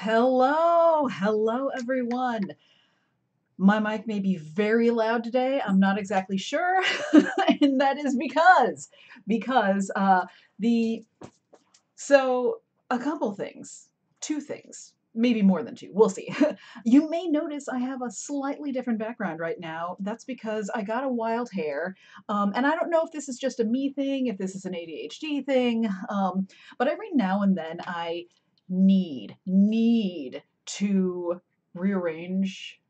Hello, hello everyone. My mic may be very loud today. I'm not exactly sure, and that is because because uh, the so a couple things, two things, maybe more than two. We'll see. you may notice I have a slightly different background right now. That's because I got a wild hair, um, and I don't know if this is just a me thing, if this is an ADHD thing, um, but every now and then I need need to rearrange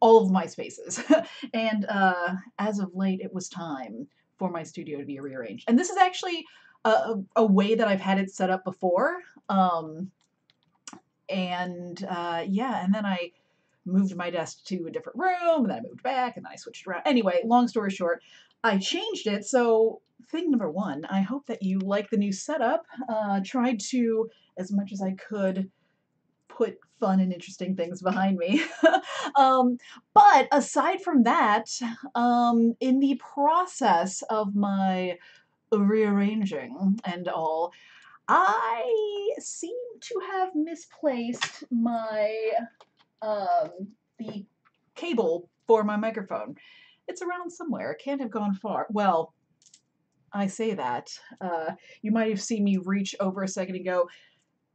all of my spaces. and uh, as of late, it was time for my studio to be rearranged. And this is actually a, a way that I've had it set up before. Um, and uh, yeah, and then I moved my desk to a different room, and then I moved back, and then I switched around. Anyway, long story short, I changed it. So, thing number one, I hope that you like the new setup. Uh, tried to, as much as I could, put fun and interesting things behind me. um, but aside from that, um, in the process of my rearranging and all, I seem to have misplaced my um, the cable for my microphone. It's around somewhere. It can't have gone far. Well, I say that. Uh, you might have seen me reach over a second ago.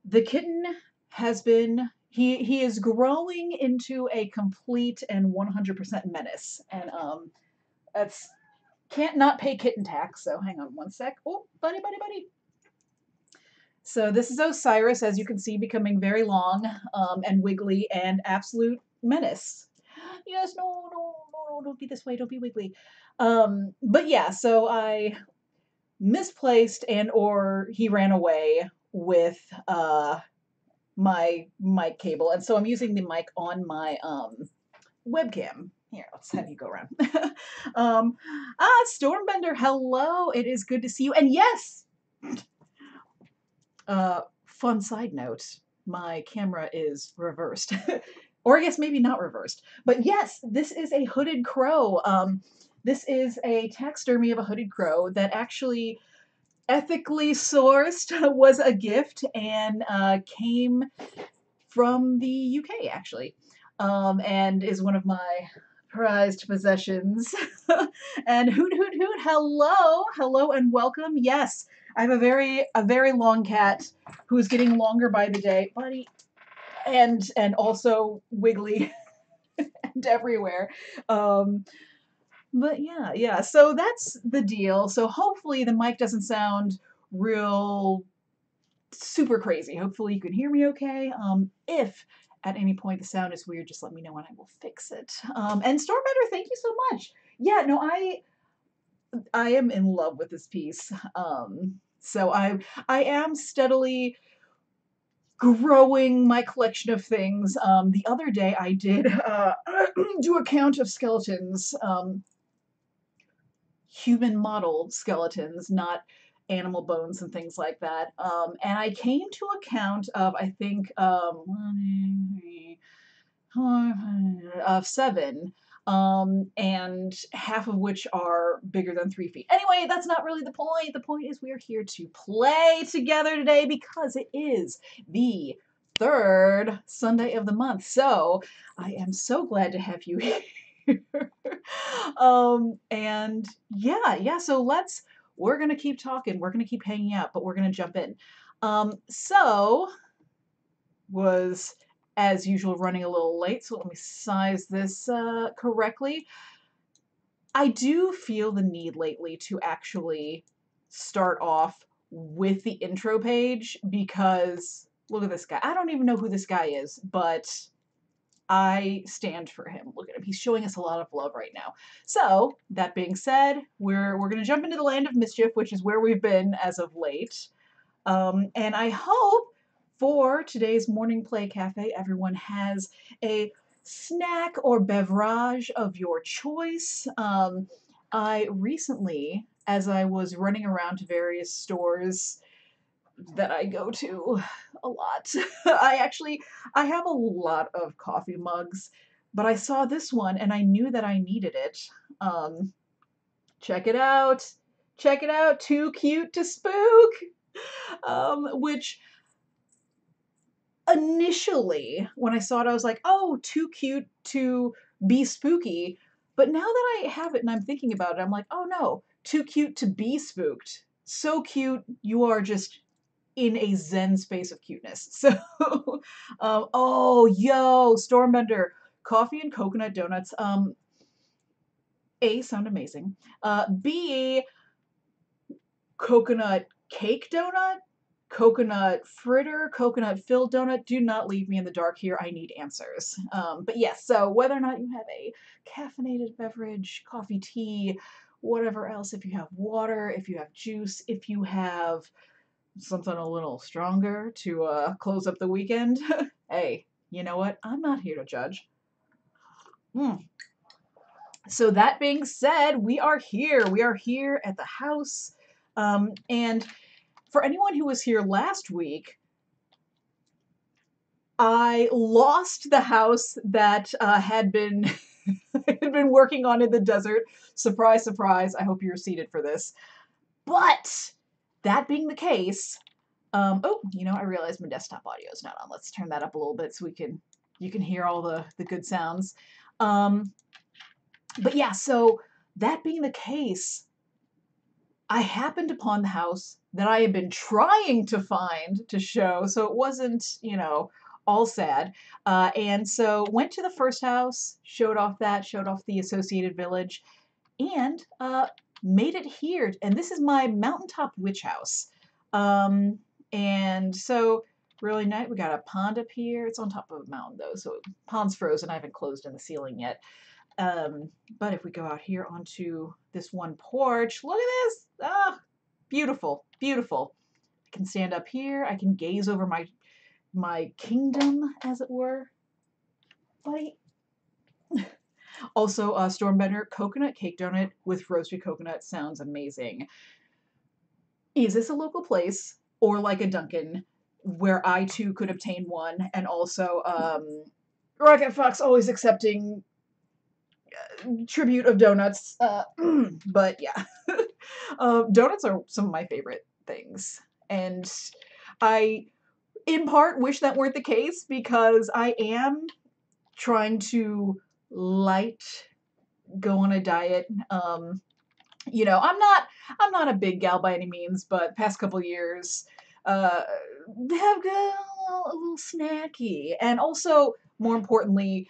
The kitten has been he he is growing into a complete and 100% menace. And um that's can't not pay kitten tax so hang on one sec. Oh buddy buddy buddy. So this is osiris as you can see becoming very long um, and wiggly and absolute menace. Yes no no no no don't be this way don't be wiggly. Um but yeah so i misplaced and or he ran away with uh my mic cable. And so I'm using the mic on my um, webcam. Here, let's have you go around. um, ah, Stormbender, hello. It is good to see you. And yes, uh, fun side note, my camera is reversed. or I guess maybe not reversed. But yes, this is a hooded crow. Um, this is a taxidermy of a hooded crow that actually ethically sourced was a gift and uh, came from the UK actually, um, and is one of my prized possessions. and hoot hoot hoot, hello, hello and welcome. Yes, I have a very a very long cat who's getting longer by the day, buddy, and and also wiggly and everywhere. Um, but yeah, yeah. So that's the deal. So hopefully the mic doesn't sound real super crazy. Hopefully you can hear me okay. Um, if at any point the sound is weird, just let me know and I will fix it. Um, and Stormbender, thank you so much. Yeah, no, I I am in love with this piece. Um, so I I am steadily growing my collection of things. Um, the other day I did uh, do a count of skeletons. Um, human model skeletons, not animal bones and things like that. Um, and I came to a count of, I think, um, of seven, um, and half of which are bigger than three feet. Anyway, that's not really the point. The point is we are here to play together today because it is the third Sunday of the month. So I am so glad to have you here. um, and yeah, yeah. So let's, we're going to keep talking. We're going to keep hanging out, but we're going to jump in. Um, so was as usual running a little late. So let me size this uh, correctly. I do feel the need lately to actually start off with the intro page because look at this guy. I don't even know who this guy is, but I stand for him. Look at him. He's showing us a lot of love right now. So, that being said, we're, we're going to jump into the land of mischief, which is where we've been as of late. Um, and I hope for today's morning play cafe, everyone has a snack or beverage of your choice. Um, I recently, as I was running around to various stores, that I go to a lot. I actually I have a lot of coffee mugs, but I saw this one and I knew that I needed it. Um, check it out. Check it out. Too cute to spook. Um, which initially, when I saw it, I was like, oh, too cute to be spooky. But now that I have it and I'm thinking about it, I'm like, oh no, too cute to be spooked. So cute, you are just in a zen space of cuteness. So, um, oh, yo, Stormbender, coffee and coconut donuts. Um, A, sound amazing. Uh, B, coconut cake donut, coconut fritter, coconut filled donut. Do not leave me in the dark here. I need answers. Um, but yes, so whether or not you have a caffeinated beverage, coffee, tea, whatever else, if you have water, if you have juice, if you have something a little stronger to uh, close up the weekend, hey, you know what? I'm not here to judge. Hmm. So that being said, we are here. We are here at the house. Um, and for anyone who was here last week, I lost the house that uh, had been had been working on in the desert. Surprise, surprise. I hope you're seated for this. But that being the case, um, oh, you know, I realized my desktop audio is not on. Let's turn that up a little bit so we can you can hear all the the good sounds. Um, but yeah, so that being the case, I happened upon the house that I had been trying to find to show, so it wasn't, you know, all sad. Uh, and so went to the first house, showed off that, showed off the associated village, and uh, made it here. And this is my mountaintop witch house. Um, and so really nice. We got a pond up here. It's on top of a mountain though, so pond's frozen. I haven't closed in the ceiling yet. Um, but if we go out here onto this one porch, look at this. Ah, beautiful, beautiful. I can stand up here. I can gaze over my my kingdom, as it were. Buddy. Also, a uh, Stormbender coconut cake donut with roasted coconut sounds amazing. Is this a local place or like a Dunkin' where I too could obtain one? And also, um, Rockette Fox always accepting uh, tribute of donuts. Uh, but yeah, uh, donuts are some of my favorite things, and I, in part, wish that weren't the case because I am trying to light go on a diet. Um, you know, I'm not I'm not a big gal by any means, but past couple years uh, have got a little snacky, and also more importantly,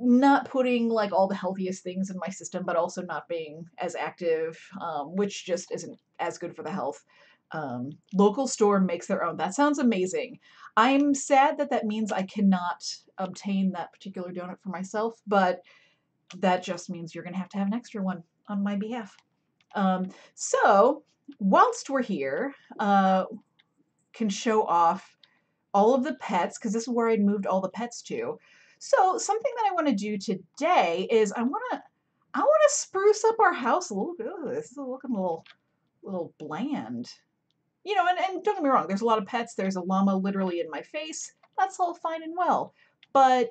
not putting like all the healthiest things in my system, but also not being as active, um, which just isn't as good for the health. Um, local store makes their own. That sounds amazing. I'm sad that that means I cannot obtain that particular donut for myself, but that just means you're going to have to have an extra one on my behalf. Um, so, whilst we're here, uh, can show off all of the pets, because this is where I'd moved all the pets to. So something that I want to do today is I want to I want to spruce up our house a little bit. This is looking a little little bland. You know, and, and don't get me wrong, there's a lot of pets. There's a llama literally in my face. That's all fine and well. But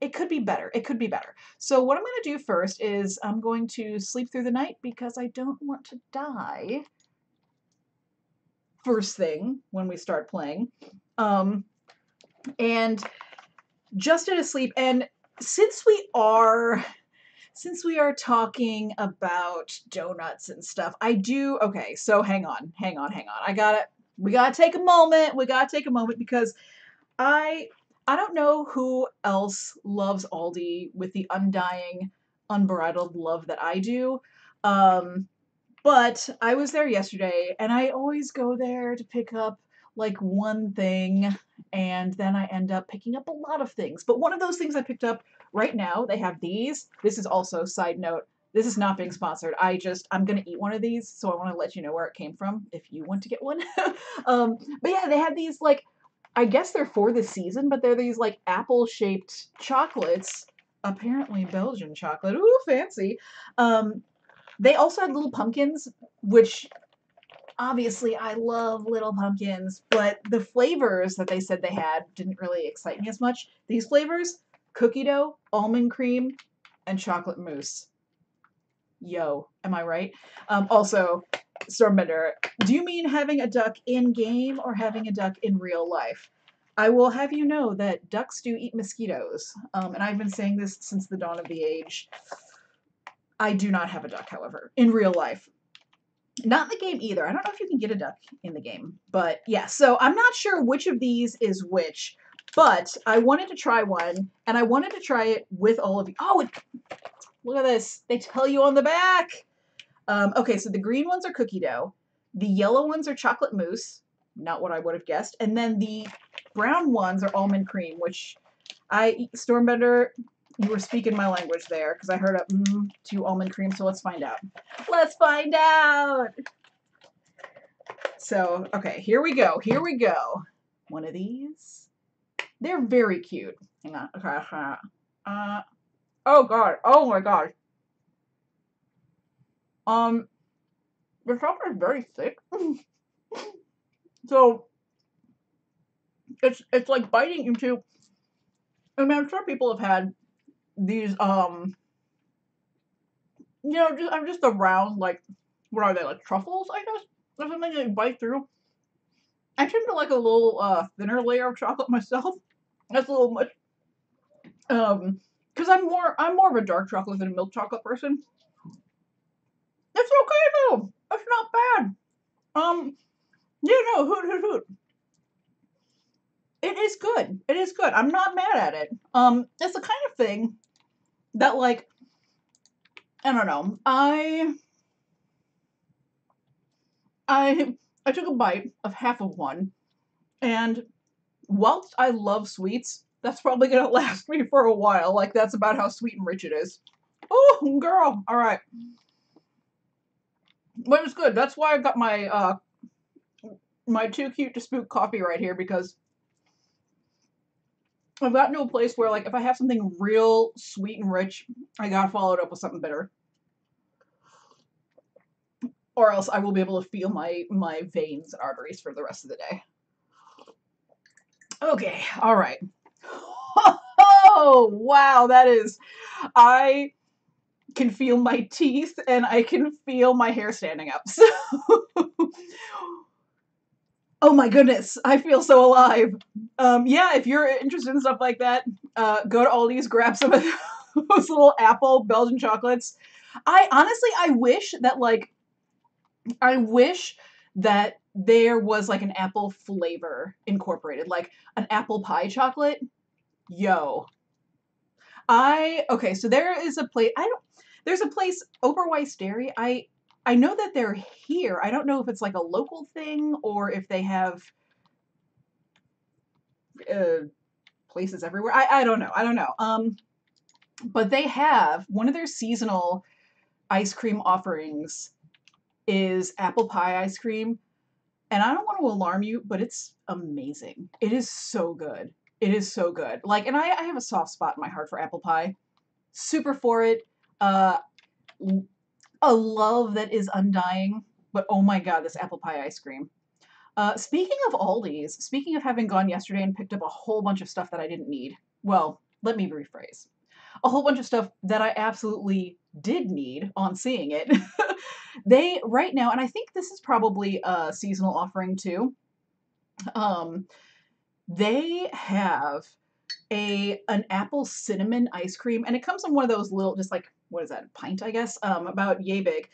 it could be better. It could be better. So what I'm going to do first is I'm going to sleep through the night because I don't want to die first thing when we start playing. Um, and just at asleep. And since we are since we are talking about donuts and stuff, I do okay, so hang on, hang on, hang on. I gotta we gotta take a moment. We gotta take a moment because I I don't know who else loves Aldi with the undying, unbridled love that I do. Um, but I was there yesterday and I always go there to pick up like one thing and then I end up picking up a lot of things. But one of those things I picked up right now, they have these. This is also side note. This is not being sponsored. I just I'm gonna eat one of these, so I want to let you know where it came from if you want to get one. um, but yeah, they have these like I guess they're for the season, but they're these like apple shaped chocolates. Apparently Belgian chocolate. Ooh, fancy. Um, they also had little pumpkins, which obviously I love little pumpkins, but the flavors that they said they had didn't really excite me as much. These flavors, cookie dough, almond cream, and chocolate mousse. Yo, am I right? Um, also, Stormbender, do you mean having a duck in game or having a duck in real life? I will have you know that ducks do eat mosquitoes. Um, and I've been saying this since the dawn of the age. I do not have a duck, however, in real life. Not in the game either. I don't know if you can get a duck in the game. But yeah, so I'm not sure which of these is which. But I wanted to try one, and I wanted to try it with all of you. Oh, it, look at this. They tell you on the back. Um, okay, so the green ones are cookie dough. The yellow ones are chocolate mousse. Not what I would have guessed. And then the brown ones are almond cream, which I, Stormbender, you were speaking my language there because I heard a mm to almond cream, so let's find out. Let's find out! So, okay, here we go. Here we go. One of these. They're very cute. Hang on. Okay. Uh, oh, God. Oh, my God. Um, the chocolate is very thick. so, it's, it's like biting into, I mean, I'm sure people have had these um you know just I'm just around like what are they like truffles I guess or something that you bite through. I tend to like a little uh thinner layer of chocolate myself. That's a little much. Um, because I'm more I'm more of a dark chocolate than a milk chocolate person. It's okay though. It's not bad. Um, yeah, no, hoot hoot hoot. It is good. It is good. I'm not mad at it. Um, it's the kind of thing that like I don't know. I I I took a bite of half of one, and whilst I love sweets, that's probably gonna last me for a while. Like that's about how sweet and rich it is. Oh, girl! All right, but it's good. That's why I got my uh my too cute to spook coffee right here because I've gotten to a place where, like, if I have something real sweet and rich, I gotta follow it up with something bitter. Or else I will be able to feel my, my veins and arteries for the rest of the day. Okay, alright. Oh, wow, that is... I can feel my teeth and I can feel my hair standing up. So Oh my goodness, I feel so alive. Um, yeah, if you're interested in stuff like that, uh, go to Aldi's, grab some of those little apple Belgian chocolates. I honestly, I wish that like, I wish that there was like an apple flavor incorporated, like an apple pie chocolate. Yo. I, okay, so there is a place, I don't, there's a place, Oberweis Dairy. I I know that they're here. I don't know if it's like a local thing or if they have uh, places everywhere. I, I don't know. I don't know. Um, but they have one of their seasonal ice cream offerings is apple pie ice cream. And I don't want to alarm you, but it's amazing. It is so good. It is so good. Like, and I, I have a soft spot in my heart for apple pie. Super for it. Uh, a love that is undying. But oh my god, this apple pie ice cream. Uh, speaking of Aldi's, speaking of having gone yesterday and picked up a whole bunch of stuff that I didn't need, well, let me rephrase. A whole bunch of stuff that I absolutely did need on seeing it. they, right now, and I think this is probably a seasonal offering too, um, they have a an apple cinnamon ice cream, and it comes in one of those little, just like what is that, a pint, I guess, um, about yay big.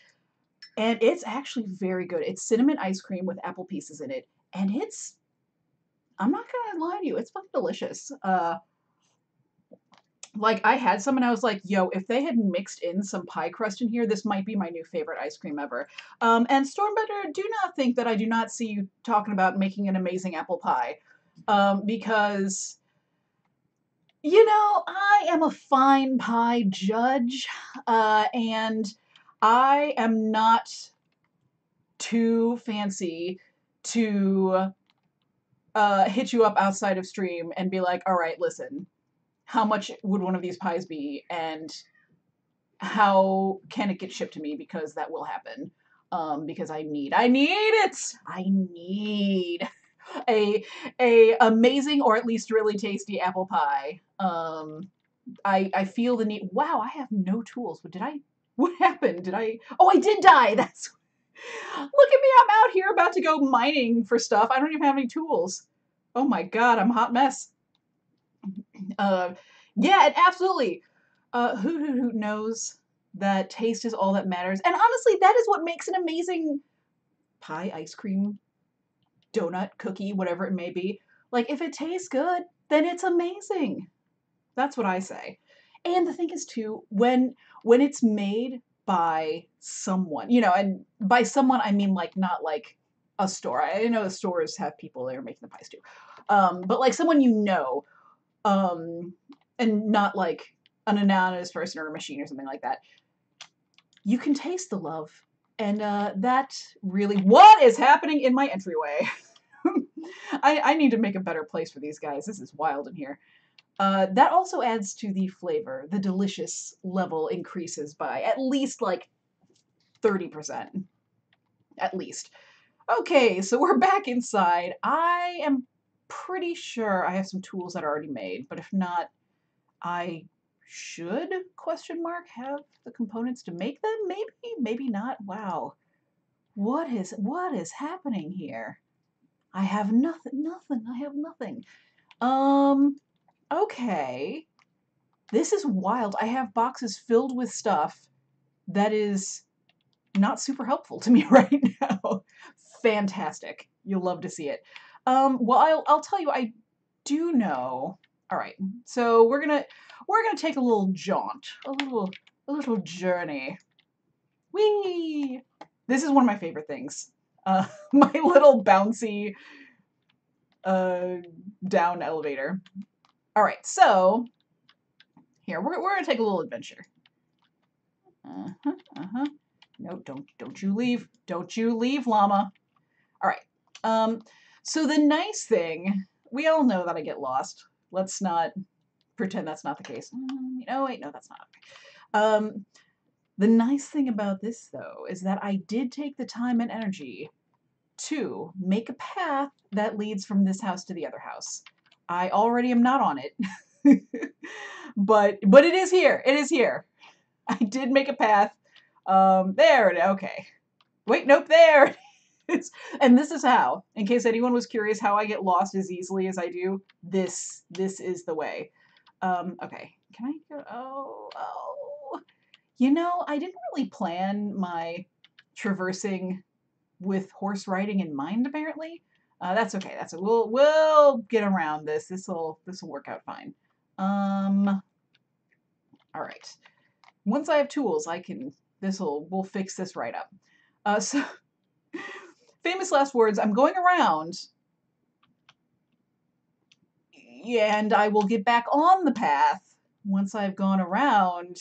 And it's actually very good. It's cinnamon ice cream with apple pieces in it. And it's, I'm not going to lie to you, it's fucking delicious. Uh, like, I had some and I was like, yo, if they had mixed in some pie crust in here, this might be my new favorite ice cream ever. Um, and Stormbender, do not think that I do not see you talking about making an amazing apple pie. Um, because you know, I am a fine pie judge, uh, and I am not too fancy to uh, hit you up outside of stream and be like, all right, listen, how much would one of these pies be? And how can it get shipped to me? Because that will happen. Um, because I need, I need it! I need a a amazing or at least really tasty apple pie. Um, I I feel the need. Wow, I have no tools. What did I? What happened? Did I? Oh, I did die. That's. Look at me. I'm out here about to go mining for stuff. I don't even have any tools. Oh my god, I'm a hot mess. Uh, yeah, absolutely. Uh, Hoot Hoot Hoot knows that taste is all that matters. And honestly, that is what makes an amazing pie, ice cream, donut, cookie, whatever it may be. Like, if it tastes good, then it's amazing. That's what I say. And the thing is too, when when it's made by someone, you know, and by someone I mean like not like a store. I know the stores have people that are making the pies too. Um, but like someone you know, um, and not like an anonymous person or a machine or something like that. You can taste the love. And uh, that really, what is happening in my entryway? I, I need to make a better place for these guys. This is wild in here. Uh, that also adds to the flavor. The delicious level increases by at least like 30%. At least. Okay, so we're back inside. I am pretty sure I have some tools that are already made, but if not, I should, question mark, have the components to make them? Maybe, maybe not. Wow. What is, what is happening here? I have nothing, nothing, I have nothing. Um, okay. This is wild. I have boxes filled with stuff that is not super helpful to me right now. Fantastic. You'll love to see it. Um, well, I'll, I'll tell you, I do know. All right, so we're gonna we're gonna take a little jaunt, a little a little journey. Whee! This is one of my favorite things. Uh, my little bouncy uh, down elevator. All right, so here we're we're gonna take a little adventure. Uh huh. Uh huh. No, don't don't you leave. Don't you leave, llama. All right. Um. So the nice thing, we all know that I get lost. Let's not pretend that's not the case. Mm, oh wait, no, that's not. Um. The nice thing about this, though, is that I did take the time and energy to make a path that leads from this house to the other house. I already am not on it. but but it is here. It is here. I did make a path. Um, there. Okay. Wait. Nope. There. And this is how. In case anyone was curious, how I get lost as easily as I do. This this is the way. Um, okay. Can I go? Oh oh. You know, I didn't really plan my traversing with horse riding in mind. Apparently. Uh, that's okay. That's a, we'll we'll get around this. This will this will work out fine. Um. All right. Once I have tools, I can. This will we'll fix this right up. Uh, so, famous last words. I'm going around, and I will get back on the path once I've gone around.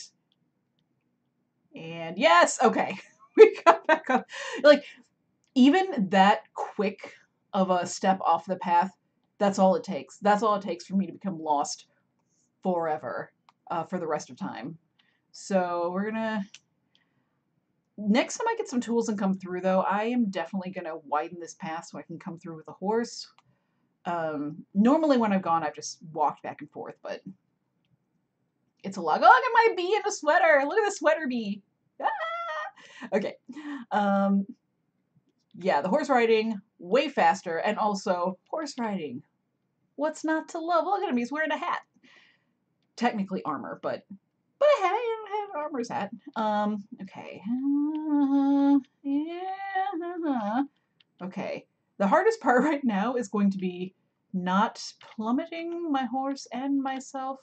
And yes, okay, we got back up. Like even that quick of a step off the path, that's all it takes. That's all it takes for me to become lost forever uh, for the rest of time. So we're gonna. Next time I get some tools and come through, though, I am definitely gonna widen this path so I can come through with a horse. Um, normally, when I've gone, I've just walked back and forth, but it's a lot. Look at my bee in a sweater. Look at the sweater bee. Ah! Okay. Um, yeah, the horse riding way faster, and also horse riding. What's not to love? Look at him, he's wearing a hat. Technically armor, but but a hat, you know, hat, armor's hat. Um, okay. Uh, yeah. Okay. The hardest part right now is going to be not plummeting my horse and myself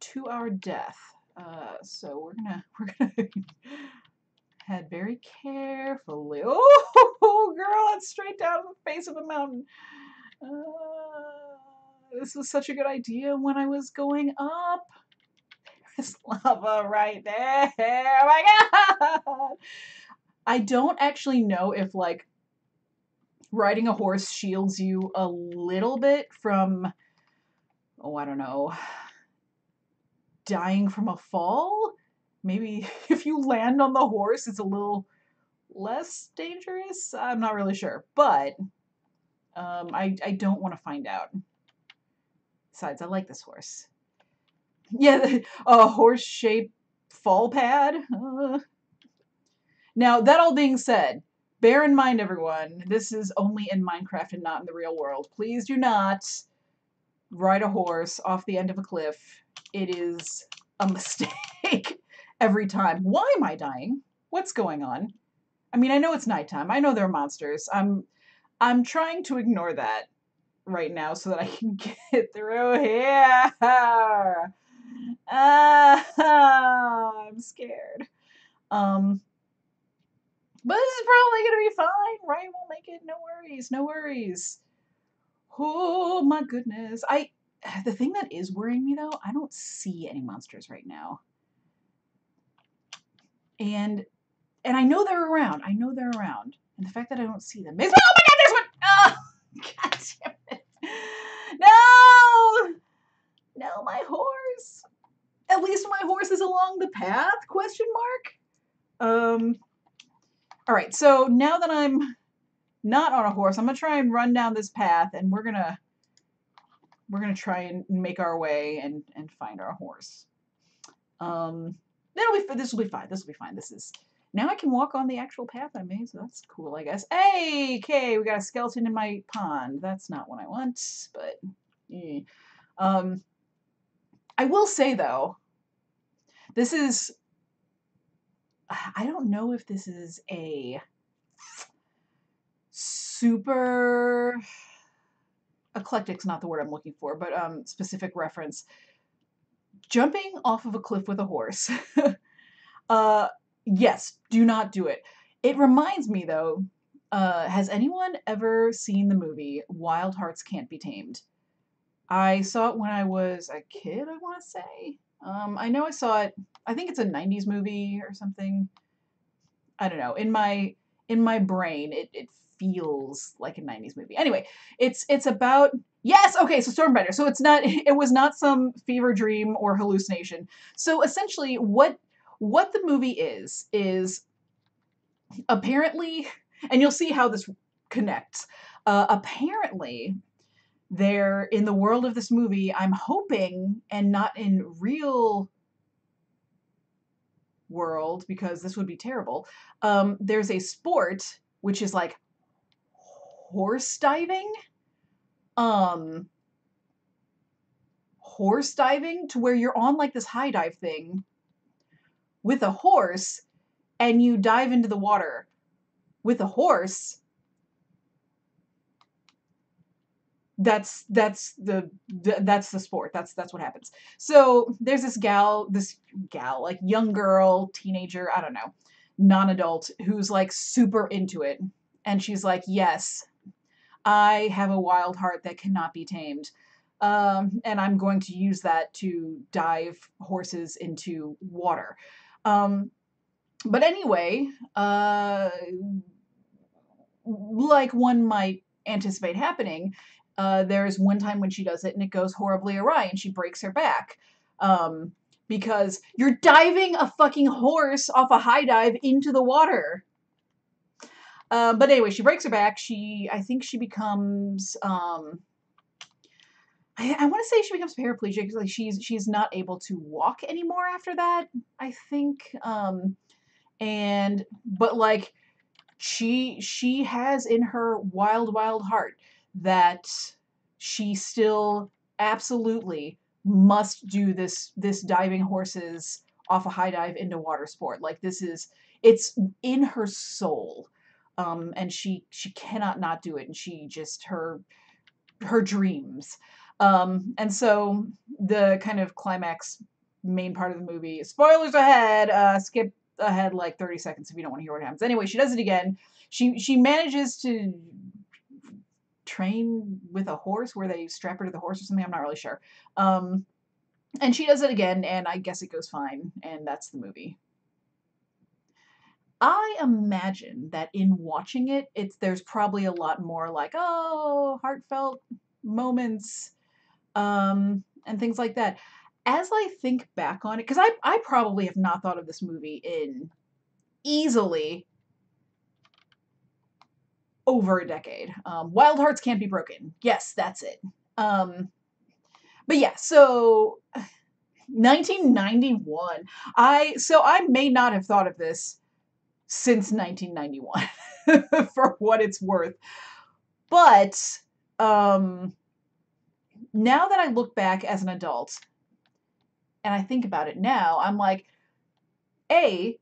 to our death. Uh, so we're gonna we're gonna head very carefully. Oh, girl, it's straight down the face of a mountain. Uh, this was such a good idea when I was going up. There's lava right there. Oh my god! I don't actually know if, like, riding a horse shields you a little bit from, oh, I don't know, dying from a fall maybe if you land on the horse, it's a little less dangerous. I'm not really sure, but um, I, I don't want to find out. Besides, I like this horse. Yeah, a horse-shaped fall pad. Uh. Now, that all being said, bear in mind, everyone, this is only in Minecraft and not in the real world. Please do not ride a horse off the end of a cliff. It is a mistake every time. Why am I dying? What's going on? I mean, I know it's nighttime. I know there are monsters. I'm I'm trying to ignore that right now so that I can get through here. Ah, I'm scared. Um, but this is probably gonna be fine, right? We'll make it. No worries. No worries. Oh my goodness. I the thing that is worrying me though, I don't see any monsters right now. And and I know they're around. I know they're around. And the fact that I don't see them me oh my god, there's one! Oh god damn it. No! No, my horse. At least my horse is along the path? Question mark. Um all right, so now that I'm not on a horse, I'm gonna try and run down this path and we're gonna we're gonna try and make our way and and find our horse. Um, that'll be this will be fine. This will be fine. This is now I can walk on the actual path I made, so that's cool, I guess. Hey, okay, we got a skeleton in my pond. That's not what I want, but eh. um, I will say though, this is I don't know if this is a super eclectic's not the word I'm looking for, but um, specific reference. Jumping off of a cliff with a horse. uh, yes, do not do it. It reminds me though, uh, has anyone ever seen the movie Wild Hearts Can't Be Tamed? I saw it when I was a kid, I want to say. Um, I know I saw it, I think it's a 90s movie or something. I don't know. In my in my brain, it, it feels like a 90s movie. Anyway, it's it's about yes, okay, so Stormbender. So it's not it was not some fever dream or hallucination. So essentially what what the movie is is apparently and you'll see how this connects. Uh, apparently there in the world of this movie, I'm hoping and not in real world because this would be terrible. Um, there's a sport which is like horse diving. Um, horse diving to where you're on like this high dive thing with a horse and you dive into the water with a horse that's that's the that's the sport. That's that's what happens. So there's this gal this gal like young girl teenager i don't know non-adult who's like super into it. And she's like yes i have a wild heart that cannot be tamed. Um, and i'm going to use that to dive horses into water. Um, but anyway uh, like one might anticipate happening uh, there's one time when she does it and it goes horribly awry and she breaks her back. Um, because you're diving a fucking horse off a high dive into the water. Uh, but anyway, she breaks her back. She, I think she becomes, um, I, I want to say she becomes paraplegic. Like she's she's not able to walk anymore after that. I think, um, and but like she she has in her wild wild heart that she still absolutely must do this this diving horses off a high dive into water sport. Like this is it's in her soul. Um, and she she cannot not do it and she just her her dreams. Um, and so the kind of climax main part of the movie spoilers ahead uh, skip ahead like 30 seconds if you don't want to hear what happens anyway she does it again she she manages to train with a horse where they strap her to the horse or something. I'm not really sure. Um, and she does it again, and I guess it goes fine, and that's the movie. I imagine that in watching it, it's there's probably a lot more like oh heartfelt moments, um, and things like that. As I think back on it, because I I probably have not thought of this movie in easily over a decade. Um, Wild Hearts Can't Be Broken. Yes, that's it. Um, but yeah, so 1991. I so I may not have thought of this since 1991. for what it's worth. But um, now that I look back as an adult and I think about it now, I'm like, A,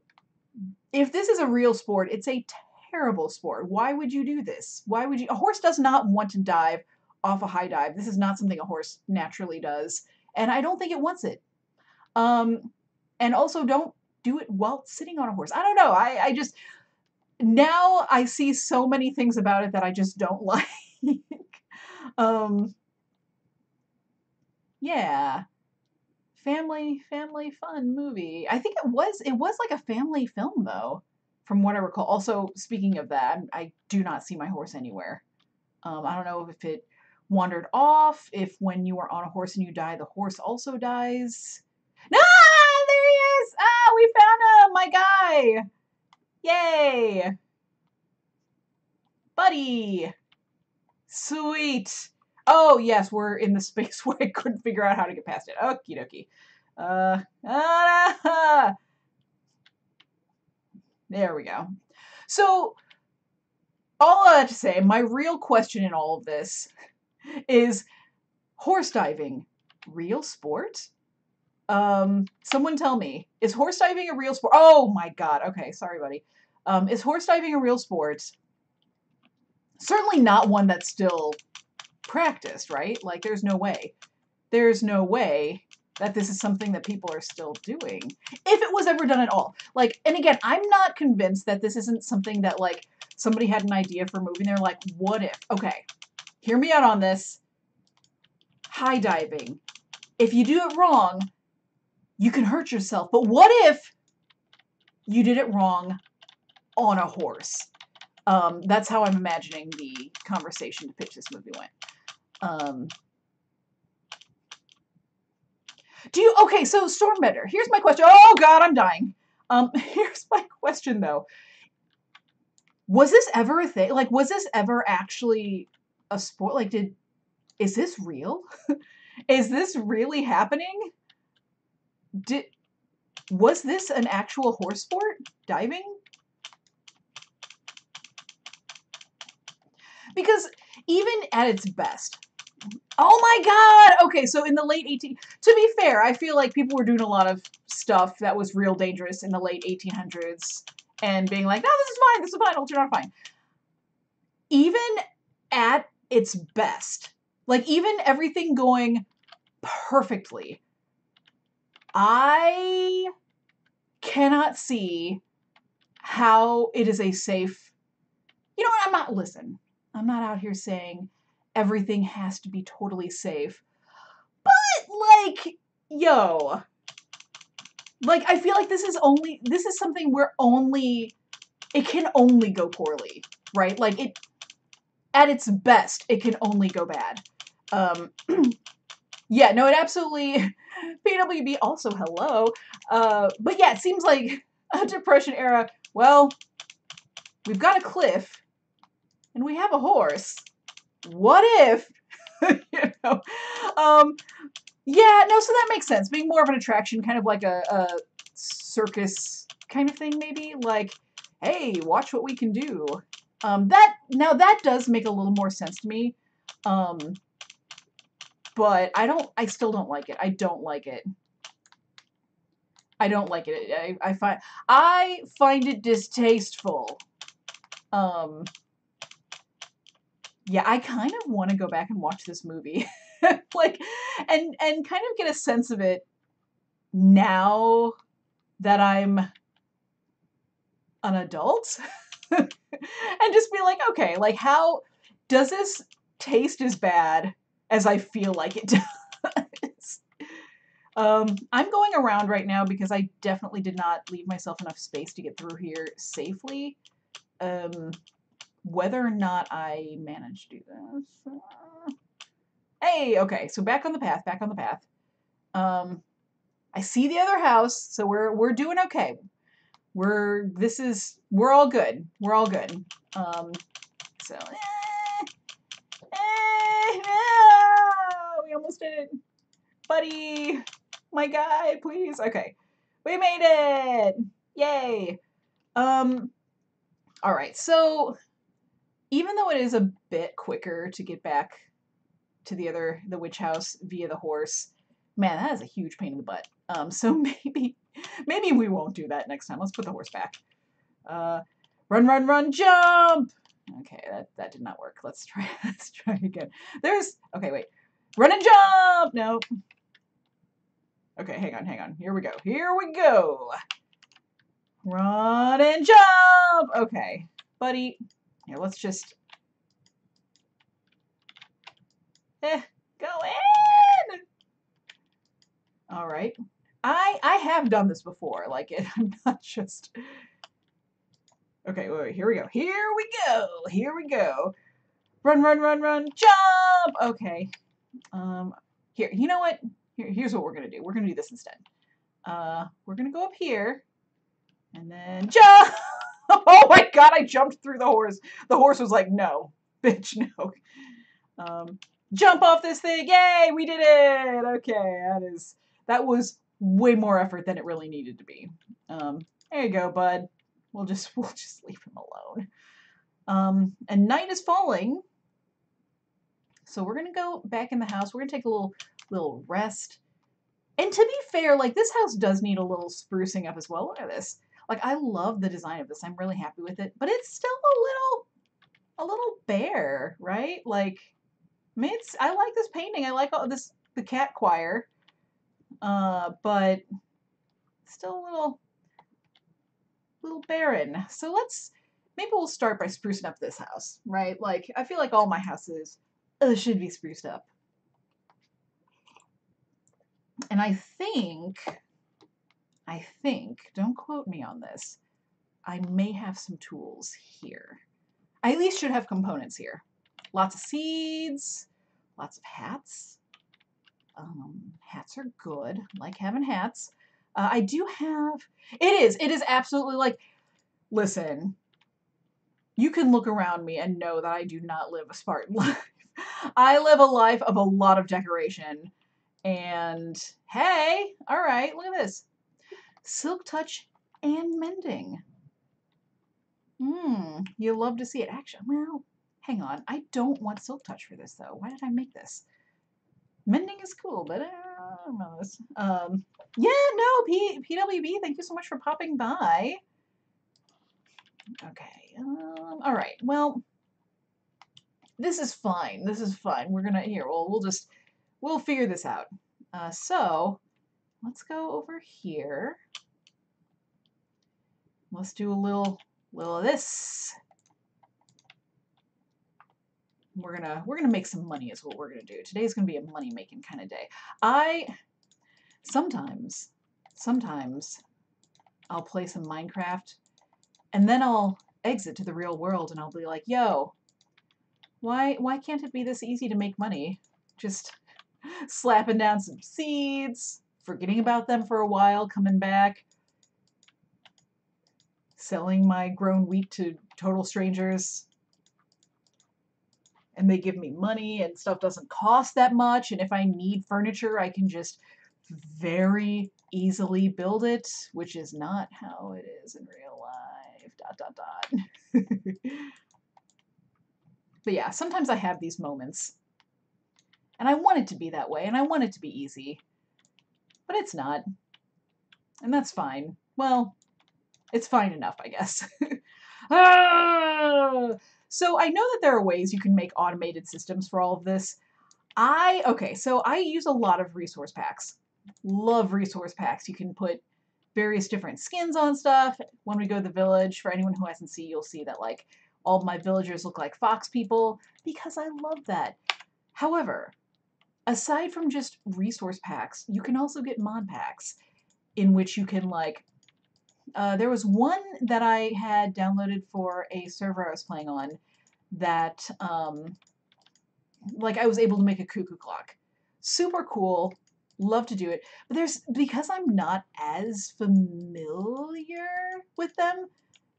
if this is a real sport, it's a terrible sport. Why would you do this? Why would you? A horse does not want to dive off a high dive. This is not something a horse naturally does. And I don't think it wants it. Um, and also, don't do it while sitting on a horse. I don't know. I, I just, now I see so many things about it that I just don't like. um, yeah family family fun movie i think it was it was like a family film though from what i recall also speaking of that i do not see my horse anywhere. Um, i don't know if it wandered off if when you are on a horse and you die the horse also dies. Ah there he is! Ah we found him my guy! Yay! Buddy! Sweet! Oh, yes, we're in the space where I couldn't figure out how to get past it. Okie dokie. Uh, ah, there we go. So, all I have to say, my real question in all of this is horse diving real sport? Um, someone tell me, is horse diving a real sport? Oh my god. Okay, sorry, buddy. Um, is horse diving a real sport? Certainly not one that's still practiced, right? Like, there's no way. There's no way that this is something that people are still doing. If it was ever done at all. Like, and again, I'm not convinced that this isn't something that, like, somebody had an idea for and they're like, what if? Okay, hear me out on this. High diving. If you do it wrong, you can hurt yourself. But what if you did it wrong on a horse? Um, that's how I'm imagining the conversation to pitch this movie went. Um, do you okay? So Stormbender. Here's my question. Oh God, I'm dying. Um, here's my question though. Was this ever a thing? Like, was this ever actually a sport? Like, did is this real? is this really happening? Did was this an actual horse sport? Diving? Because even at its best, Oh my god! Okay, so in the late 18 to be fair, I feel like people were doing a lot of stuff that was real dangerous in the late 1800s and being like, no, this is fine, this is fine, I'll turn out fine. Even at its best, like even everything going perfectly, I cannot see how it is a safe. You know what? I'm not, listen, I'm not out here saying everything has to be totally safe. But like, yo, like I feel like this is only this is something where only it can only go poorly, right? Like it at its best, it can only go bad. Um yeah, no, it absolutely PWB also hello. Uh but yeah, it seems like a depression era. Well, we've got a cliff and we have a horse what if you know um yeah no so that makes sense being more of an attraction kind of like a, a circus kind of thing maybe like hey watch what we can do. Um that now that does make a little more sense to me um but i don't i still don't like it i don't like it. I don't like it i, I find i find it distasteful um yeah, I kind of want to go back and watch this movie. like and and kind of get a sense of it now that I'm an adult. and just be like, okay, like how does this taste as bad as I feel like it does? um, I'm going around right now because I definitely did not leave myself enough space to get through here safely. Um, whether or not I manage to do this. Uh, hey, okay, so back on the path, back on the path. Um, I see the other house, so we're we're doing okay. We're this is we're all good. We're all good. Um, so eh, eh, no, we almost did it, buddy. My guy, please. Okay, we made it. Yay. Um, All right, so even though it is a bit quicker to get back to the other the witch house via the horse, man, that is a huge pain in the butt. Um, so maybe maybe we won't do that next time. Let's put the horse back. Uh, run, run, run, jump. Okay, that that did not work. Let's try. Let's try again. There's okay. Wait, run and jump. No. Okay, hang on, hang on. Here we go. Here we go. Run and jump. Okay, buddy. Here, let's just. Eh, go in. All right. I I have done this before. Like it, I'm not just. Okay, wait, wait, here we go. Here we go. Here we go. Run, run, run, run, jump. Okay. Um, here, you know what? Here, here's what we're gonna do. We're gonna do this instead. Uh, we're gonna go up here, and then jump. oh my god! I jumped through the horse. The horse was like, "No, bitch, no." Um, jump off this thing! Yay, we did it! Okay, that is that was way more effort than it really needed to be. Um, there you go, bud. We'll just we'll just leave him alone. Um, and night is falling. So we're gonna go back in the house. We're gonna take a little little rest. And to be fair, like this house does need a little sprucing up as well. Look at this. Like I love the design of this. I'm really happy with it, but it's still a little a little bare, right? Like I mean, it's I like this painting. I like all this the cat choir. Uh, but still a little little barren. So let's maybe we'll start by sprucing up this house, right? Like I feel like all my houses uh, should be spruced up. And I think, I think, don't quote me on this, I may have some tools here. I at least should have components here. Lots of seeds, lots of hats. Um, hats are good. I like having hats. Uh, I do have, it is, it is absolutely like, listen, you can look around me and know that I do not live a Spartan life. I live a life of a lot of decoration. And hey, all right, look at this. Silk touch and mending. Hmm, you love to see it. Actually, well, hang on. I don't want silk touch for this though. Why did I make this? Mending is cool, but uh, I don't know this. Um, yeah, no, P PWB, thank you so much for popping by. Okay, um, all right, well, this is fine. This is fine. We're gonna, here, well, we'll just, we'll figure this out. Uh, so, let's go over here. Let's do a little, little of this. We're gonna we're gonna make some money is what we're gonna do. Today's gonna be a money making kind of day. I sometimes sometimes i'll play some minecraft and then i'll exit to the real world and i'll be like yo why why can't it be this easy to make money? Just slapping down some seeds forgetting about them for a while coming back. Selling my grown wheat to total strangers. And they give me money and stuff doesn't cost that much and if I need furniture I can just very easily build it which is not how it is in real life dot dot dot. But yeah sometimes I have these moments. And I want it to be that way and I want it to be easy but it's not and that's fine well it's fine enough I guess ah! So I know that there are ways you can make automated systems for all of this. I, okay, so I use a lot of resource packs. Love resource packs. You can put various different skins on stuff. When we go to the village, for anyone who hasn't seen, you'll see that like all my villagers look like fox people because I love that. However, aside from just resource packs, you can also get mod packs in which you can like uh, there was one that I had downloaded for a server I was playing on that, um, like, I was able to make a cuckoo clock. Super cool. Love to do it. But there's, because I'm not as familiar with them,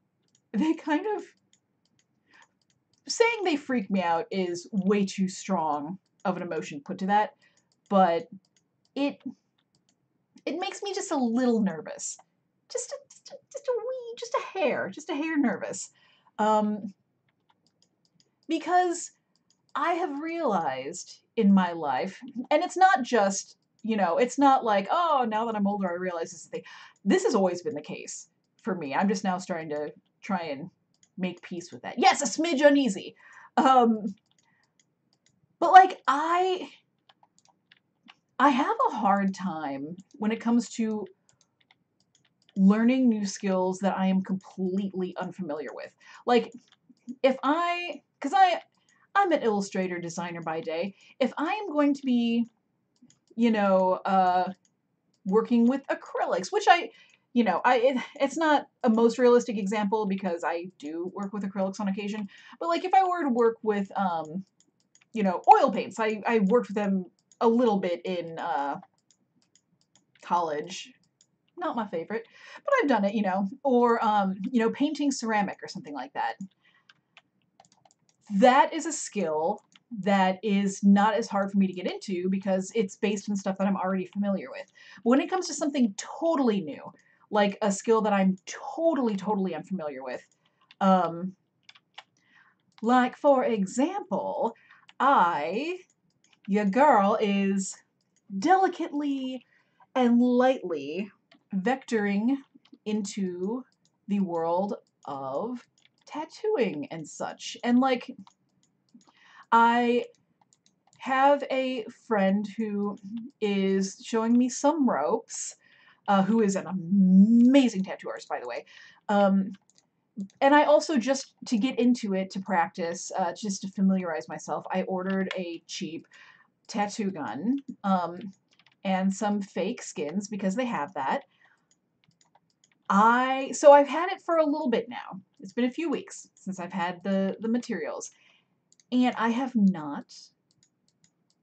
they kind of, saying they freak me out is way too strong of an emotion put to that, but it, it makes me just a little nervous. Just a just a wee, just a hair, just a hair nervous Um, because I have realized in my life, and it's not just, you know, it's not like, oh, now that I'm older, I realize this thing. This has always been the case for me. I'm just now starting to try and make peace with that. Yes, a smidge uneasy. Um, but like I I have a hard time when it comes to learning new skills that I am completely unfamiliar with. Like if I cuz I I'm an illustrator designer by day. If I am going to be you know, uh working with acrylics, which I you know, I it, it's not a most realistic example because I do work with acrylics on occasion, but like if I were to work with um you know, oil paints, I I worked with them a little bit in uh college. Not my favorite, but I've done it, you know, or um, you know, painting ceramic or something like that. That is a skill that is not as hard for me to get into because it's based on stuff that I'm already familiar with. But when it comes to something totally new, like a skill that I'm totally, totally unfamiliar with. Um, like, for example, I, your girl, is delicately and lightly vectoring into the world of tattooing and such. And like, I have a friend who is showing me some ropes uh, who is an amazing tattoo artist, by the way. Um, and I also just to get into it to practice, uh, just to familiarize myself, I ordered a cheap tattoo gun um, and some fake skins because they have that. I so I've had it for a little bit now. It's been a few weeks since I've had the the materials, and I have not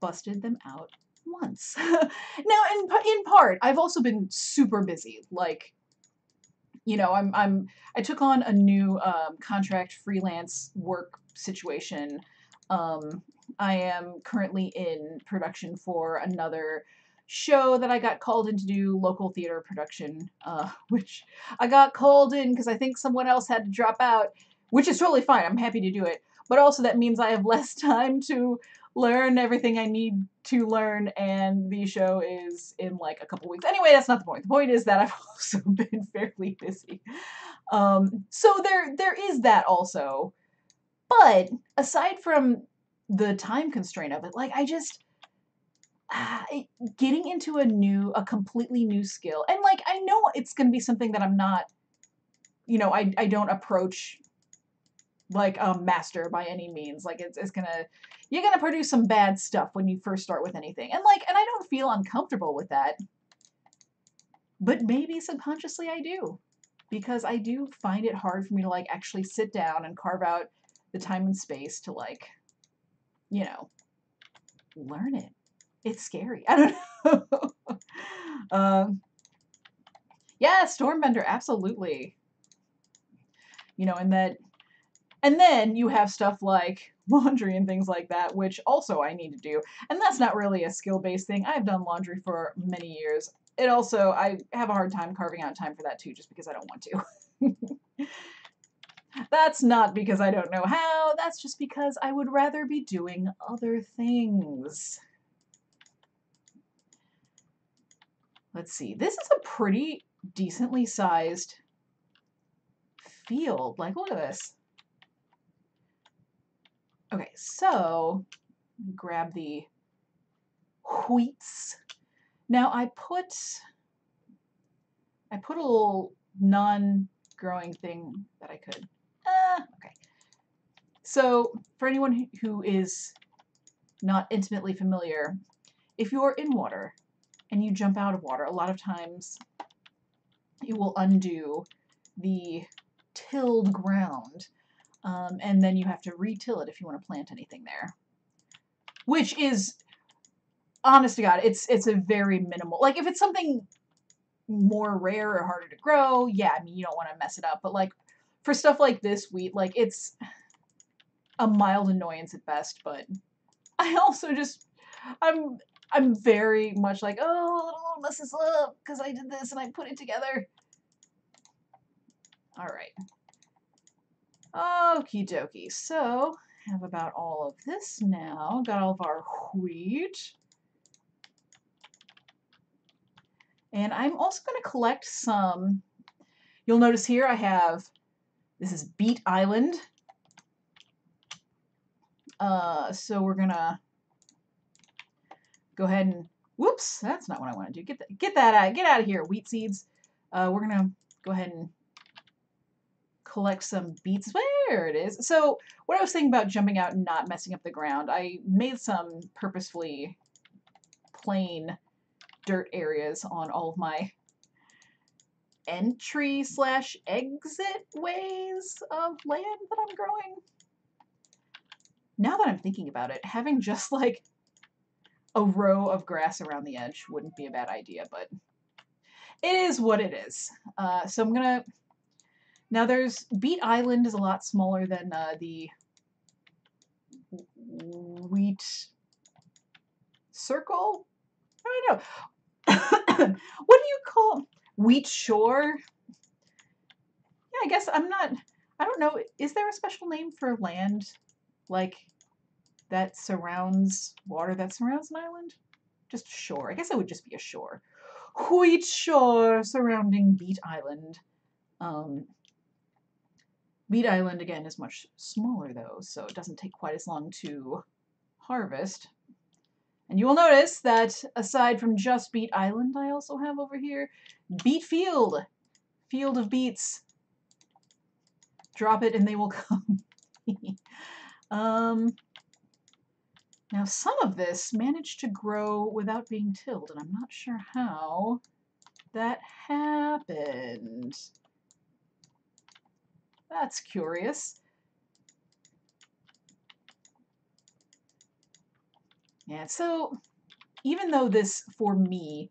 busted them out once. now, in in part, I've also been super busy. Like, you know, I'm I'm I took on a new um, contract freelance work situation. Um, I am currently in production for another show that I got called in to do local theater production, uh, which I got called in because I think someone else had to drop out, which is totally fine. I'm happy to do it. But also that means I have less time to learn everything I need to learn, and the show is in like a couple weeks. Anyway, that's not the point. The point is that I've also been fairly busy. Um, so there, there is that also. But aside from the time constraint of it, like I just uh, getting into a new, a completely new skill, and like I know it's going to be something that I'm not, you know, I I don't approach like a master by any means. Like it's it's gonna you're gonna produce some bad stuff when you first start with anything. And like and I don't feel uncomfortable with that. But maybe subconsciously I do. Because I do find it hard for me to like actually sit down and carve out the time and space to like, you know, learn it. It's scary. I don't know. um yeah, Stormbender, absolutely. You know, and that and then you have stuff like laundry and things like that, which also I need to do. And that's not really a skill based thing. I've done laundry for many years. It also, I have a hard time carving out time for that too, just because I don't want to. that's not because I don't know how, that's just because I would rather be doing other things. Let's see, this is a pretty decently sized field. Like, look at this. Okay, so grab the wheats. Now I put I put a little non-growing thing that I could. Ah, okay. So for anyone who is not intimately familiar, if you're in water and you jump out of water, a lot of times it will undo the tilled ground um, and then you have to retill it if you want to plant anything there. Which is, honest to God, it's it's a very minimal. Like if it's something more rare or harder to grow, yeah, I mean you don't want to mess it up. But like for stuff like this wheat, like it's a mild annoyance at best. But I also just I'm I'm very much like oh I don't mess this up because I did this and I put it together. All right. Okie dokie. So, have about all of this now. Got all of our wheat. And I'm also going to collect some. You'll notice here I have, this is Beet Island. Uh, so we're going to go ahead and, whoops, that's not what I want to do. Get, that, get that out, get out of here, wheat seeds. Uh, we're going to go ahead and collect some beets. There it is. So what I was saying about jumping out and not messing up the ground, I made some purposefully plain dirt areas on all of my entry slash exit ways of land that I'm growing. Now that I'm thinking about it, having just like a row of grass around the edge wouldn't be a bad idea, but it is what it is. Uh, so I'm gonna now there's Beet Island is a lot smaller than uh, the Wheat Circle. I don't know. what do you call Wheat Shore? Yeah, I guess I'm not. I don't know. Is there a special name for land like that surrounds water that surrounds an island? Just shore. I guess it would just be a shore. Wheat Shore surrounding Beet Island. Um, Beet Island, again, is much smaller, though, so it doesn't take quite as long to harvest. And you will notice that aside from just Beet Island, I also have over here Beet Field. Field of beets. Drop it and they will come. um, now, some of this managed to grow without being tilled, and I'm not sure how that happened. That's curious. Yeah, so even though this, for me,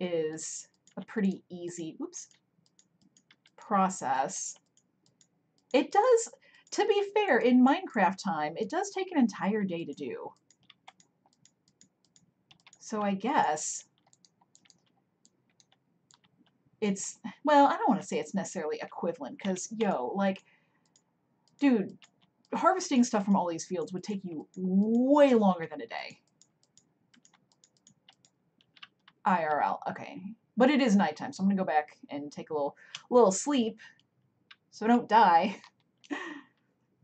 is a pretty easy, oops, process, it does, to be fair, in Minecraft time, it does take an entire day to do. So I guess it's well, I don't want to say it's necessarily equivalent because yo, like, dude, harvesting stuff from all these fields would take you way longer than a day. IRL, okay, but it is nighttime, so I'm gonna go back and take a little little sleep so I don't die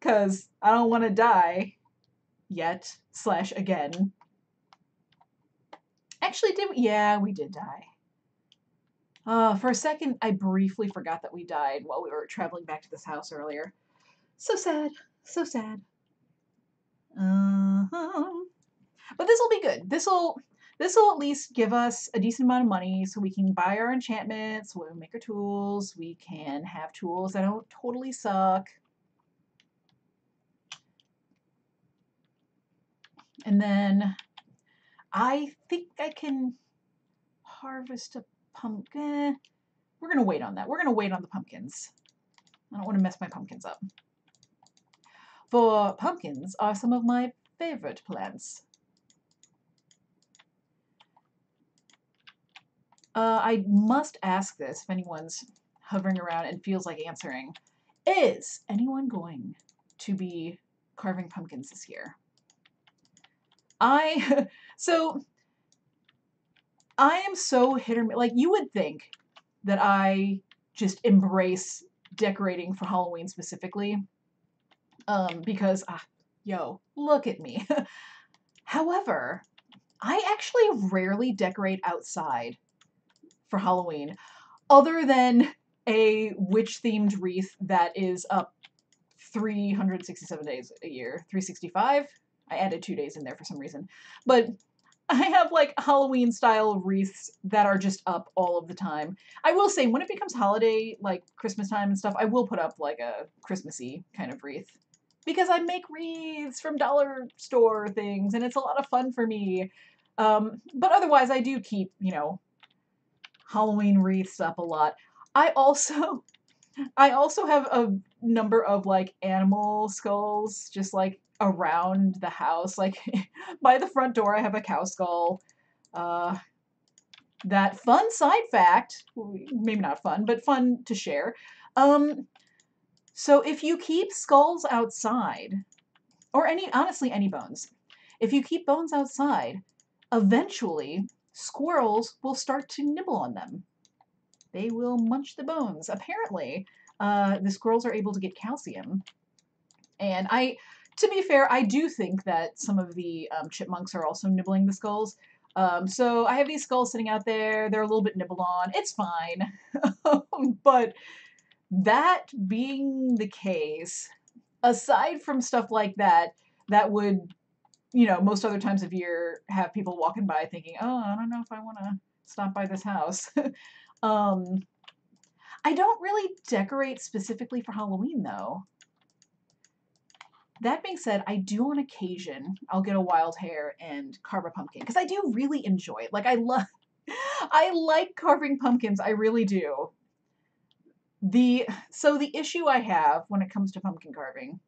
because I don't want to die yet slash again. Actually, did we? Yeah, we did die. Uh, for a second, I briefly forgot that we died while we were traveling back to this house earlier. So sad. So sad. Uh-huh. But this will be good. This will this will at least give us a decent amount of money so we can buy our enchantments, we'll make our tools, we can have tools that don't totally suck. And then I think I can harvest a pumpkin. We're going to wait on that. We're going to wait on the pumpkins. I don't want to mess my pumpkins up. For pumpkins are some of my favorite plants. Uh, I must ask this if anyone's hovering around and feels like answering. Is anyone going to be carving pumpkins this year? I, so I am so hit or. Like, you would think that I just embrace decorating for Halloween specifically. Um, because, ah, yo, look at me. However, I actually rarely decorate outside for Halloween, other than a witch themed wreath that is up 367 days a year. 365? I added two days in there for some reason. But I have like Halloween style wreaths that are just up all of the time. I will say when it becomes holiday, like Christmas time and stuff, I will put up like a Christmassy kind of wreath because I make wreaths from dollar store things and it's a lot of fun for me. Um, but otherwise, I do keep, you know, Halloween wreaths up a lot. I also, I also have a number of like animal skulls just like around the house. Like by the front door, I have a cow skull. Uh, that fun side fact, maybe not fun, but fun to share. Um, So if you keep skulls outside, or any honestly any bones, if you keep bones outside, eventually squirrels will start to nibble on them. They will munch the bones. Apparently, uh, the squirrels are able to get calcium. And I, to be fair, I do think that some of the um, chipmunks are also nibbling the skulls. Um, so I have these skulls sitting out there. They're a little bit nibbled on. It's fine. but that being the case, aside from stuff like that, that would, you know, most other times of year have people walking by thinking, oh, I don't know if I want to stop by this house. um, I don't really decorate specifically for Halloween though. That being said, I do on occasion, I'll get a wild hair and carve a pumpkin because I do really enjoy it. Like I love, I like carving pumpkins. I really do. The so the issue I have when it comes to pumpkin carving,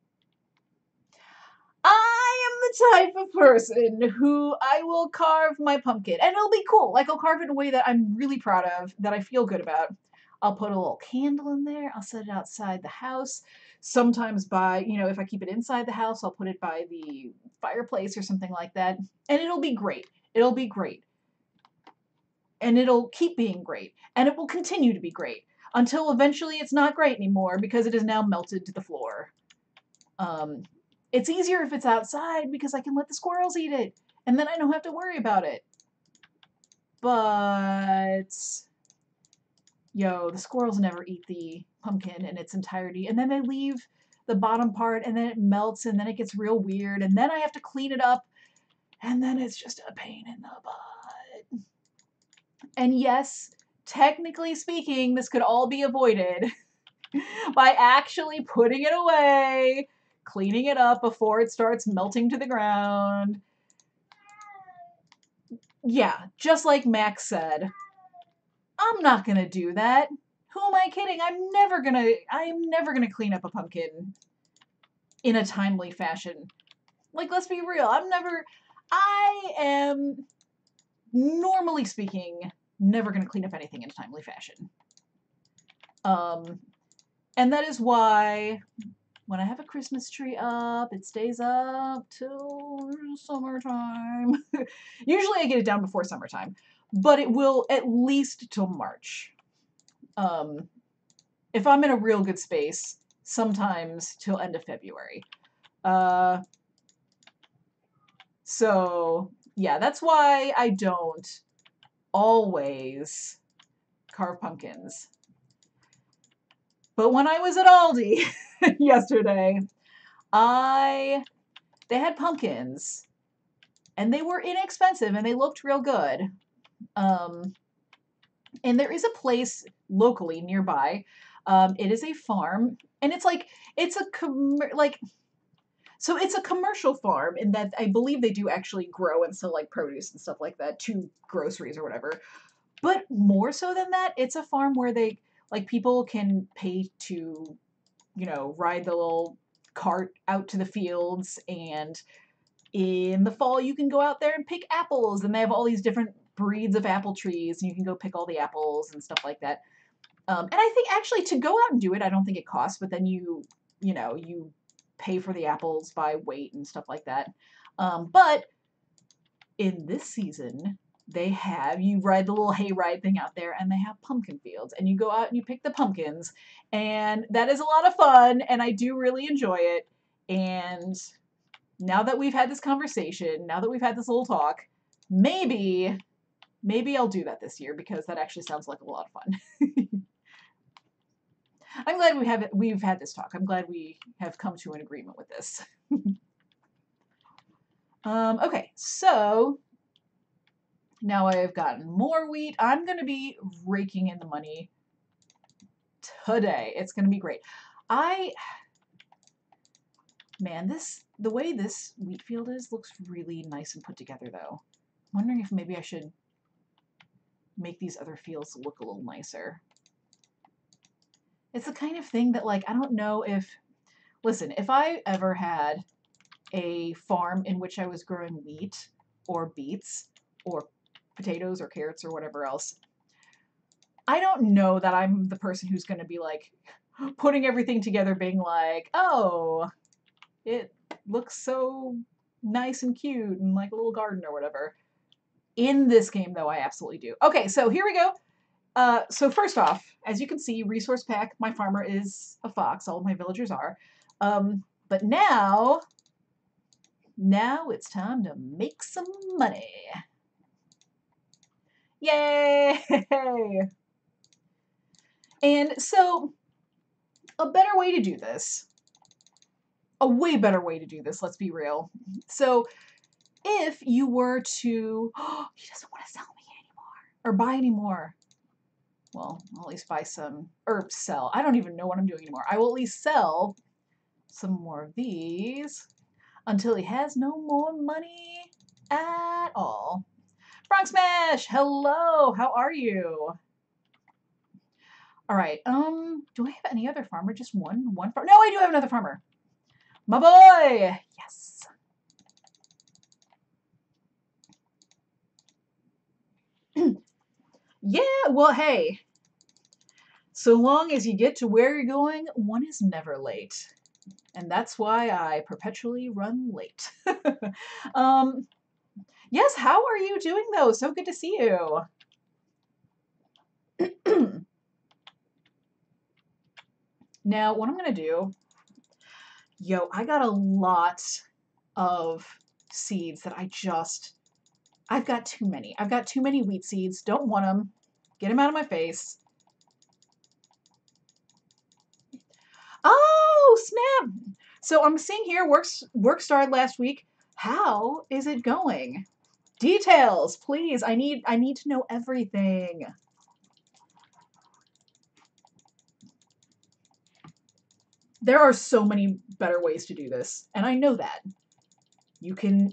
I am the type of person who I will carve my pumpkin and it'll be cool. Like I'll carve it in a way that I'm really proud of, that I feel good about. I'll put a little candle in there. I'll set it outside the house. Sometimes by, you know, if I keep it inside the house, I'll put it by the fireplace or something like that. And it'll be great. It'll be great. And it'll keep being great. And it will continue to be great until eventually it's not great anymore because it is now melted to the floor. Um, it's easier if it's outside because I can let the squirrels eat it and then I don't have to worry about it. But yo, the squirrels never eat the pumpkin in its entirety. And then they leave the bottom part and then it melts and then it gets real weird and then I have to clean it up and then it's just a pain in the butt. And yes, technically speaking, this could all be avoided by actually putting it away, cleaning it up before it starts melting to the ground. Yeah, just like Max said, I'm not going to do that. Who am I kidding? I'm never to I'm never to clean up a pumpkin in a timely fashion. Like let's be real. I'm never I am normally speaking never to clean up anything in a timely fashion. Um, and that is why when I have a Christmas tree up, it stays up till summertime. Usually I get it down before summertime, but it will at least till March. Um, if I'm in a real good space, sometimes till end of February. Uh, so yeah, that's why I don't always carve pumpkins. But when I was at Aldi yesterday, I they had pumpkins and they were inexpensive and they looked real good. Um, and there is a place locally nearby. Um, it is a farm and it's like it's a com- like so it's a commercial farm in that I believe they do actually grow and sell like produce and stuff like that to groceries or whatever. But more so than that, it's a farm where they like people can pay to, you know, ride the little cart out to the fields and in the fall you can go out there and pick apples and they have all these different breeds of apple trees and you can go pick all the apples and stuff like that. Um, and I think actually to go out and do it, I don't think it costs, but then you, you know, you pay for the apples by weight and stuff like that. Um, but in this season, they have you ride the little hayride thing out there and they have pumpkin fields and you go out and you pick the pumpkins and that is a lot of fun and I do really enjoy it and now that we've had this conversation now that we've had this little talk maybe maybe I'll do that this year because that actually sounds like a lot of fun I'm glad we have we've had this talk. I'm glad we have come to an agreement with this. um, okay, so now I have gotten more wheat. I'm going to be raking in the money today. It's going to be great. I, man, this, the way this wheat field is looks really nice and put together though. I'm wondering if maybe I should make these other fields look a little nicer. It's the kind of thing that, like, I don't know if. Listen, if I ever had a farm in which I was growing wheat or beets or potatoes or carrots or whatever else, I don't know that I'm the person who's going to be like, putting everything together, being like, oh, it looks so nice and cute and like a little garden or whatever. In this game, though, I absolutely do. Okay, so here we go. Uh, so first off, as you can see, resource pack, my farmer is a fox. All of my villagers are. Um, but now, now it's time to make some money. Yay! And so, a better way to do this, a way better way to do this, let's be real. So, if you were to, oh, he doesn't want to sell me anymore or buy anymore. Well, I'll at least buy some, or sell. I don't even know what I'm doing anymore. I will at least sell some more of these until he has no more money at all. Bronx Smash, hello, how are you? All right, um, do I have any other farmer? Just one, one farmer? No, I do have another farmer. My boy, yes. Yeah, well, hey, so long as you get to where you're going, one is never late. And that's why I perpetually run late. um, yes, how are you doing though? So good to see you. now, what I'm going to do, yo, I got a lot of seeds that I just, I've got too many. I've got too many wheat seeds. Don't want them. Get them out of my face. Oh, snap. So I'm seeing here works work started last week. How is it going? Details, please. I need I need to know everything. There are so many better ways to do this, and I know that. You can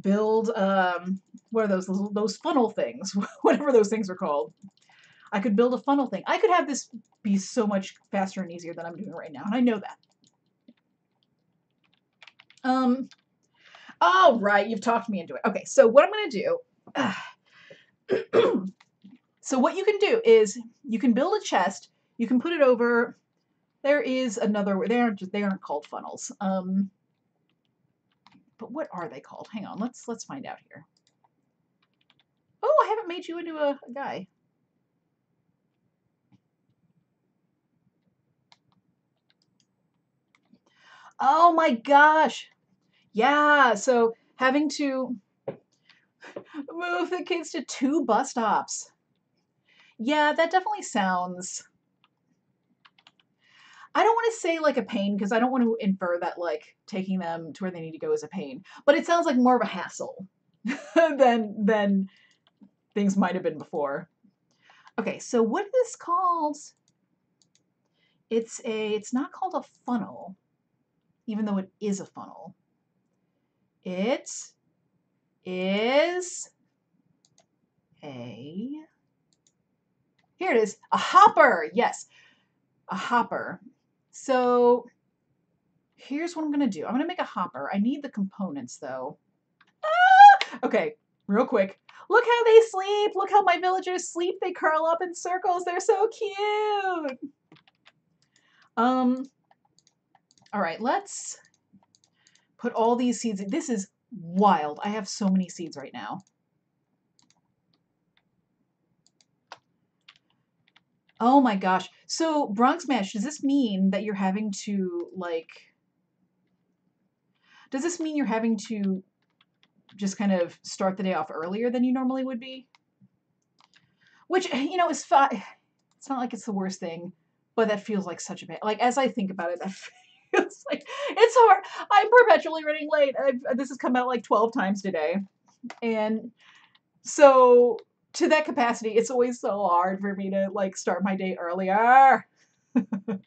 build um what are those those funnel things, whatever those things are called. I could build a funnel thing. I could have this be so much faster and easier than I'm doing right now, and I know that. Um, all right, you've talked me into it. Okay, so what I'm going to do. so what you can do is you can build a chest. You can put it over. There is another. They aren't. They aren't called funnels. Um, but what are they called? Hang on. Let's let's find out here. Oh, I haven't made you into a, a guy. Oh my gosh. Yeah, so having to move the kids to two bus stops. Yeah, that definitely sounds. I don't want to say like a pain because I don't want to infer that like taking them to where they need to go is a pain, but it sounds like more of a hassle than than things might have been before. Okay, so what is this called? It's a it's not called a funnel even though it is a funnel. It is a, here it is, a hopper. Yes, a hopper. So here's what I'm going to do. I'm going to make a hopper. I need the components though. Ah! Okay, real quick. Look how they sleep. Look how my villagers sleep. They curl up in circles. They're so cute. Um, all right, let's put all these seeds. In. This is wild. I have so many seeds right now. Oh my gosh. So Bronx Mash, does this mean that you're having to like, does this mean you're having to just kind of start the day off earlier than you normally would be? Which, eh, you know, is fine. It's not like it's the worst thing, but that feels like such a bad, like as I think about it, that feels like it's hard. I'm perpetually running late. I've, this has come out like 12 times today, and so to that capacity, it's always so hard for me to like start my day earlier. well, and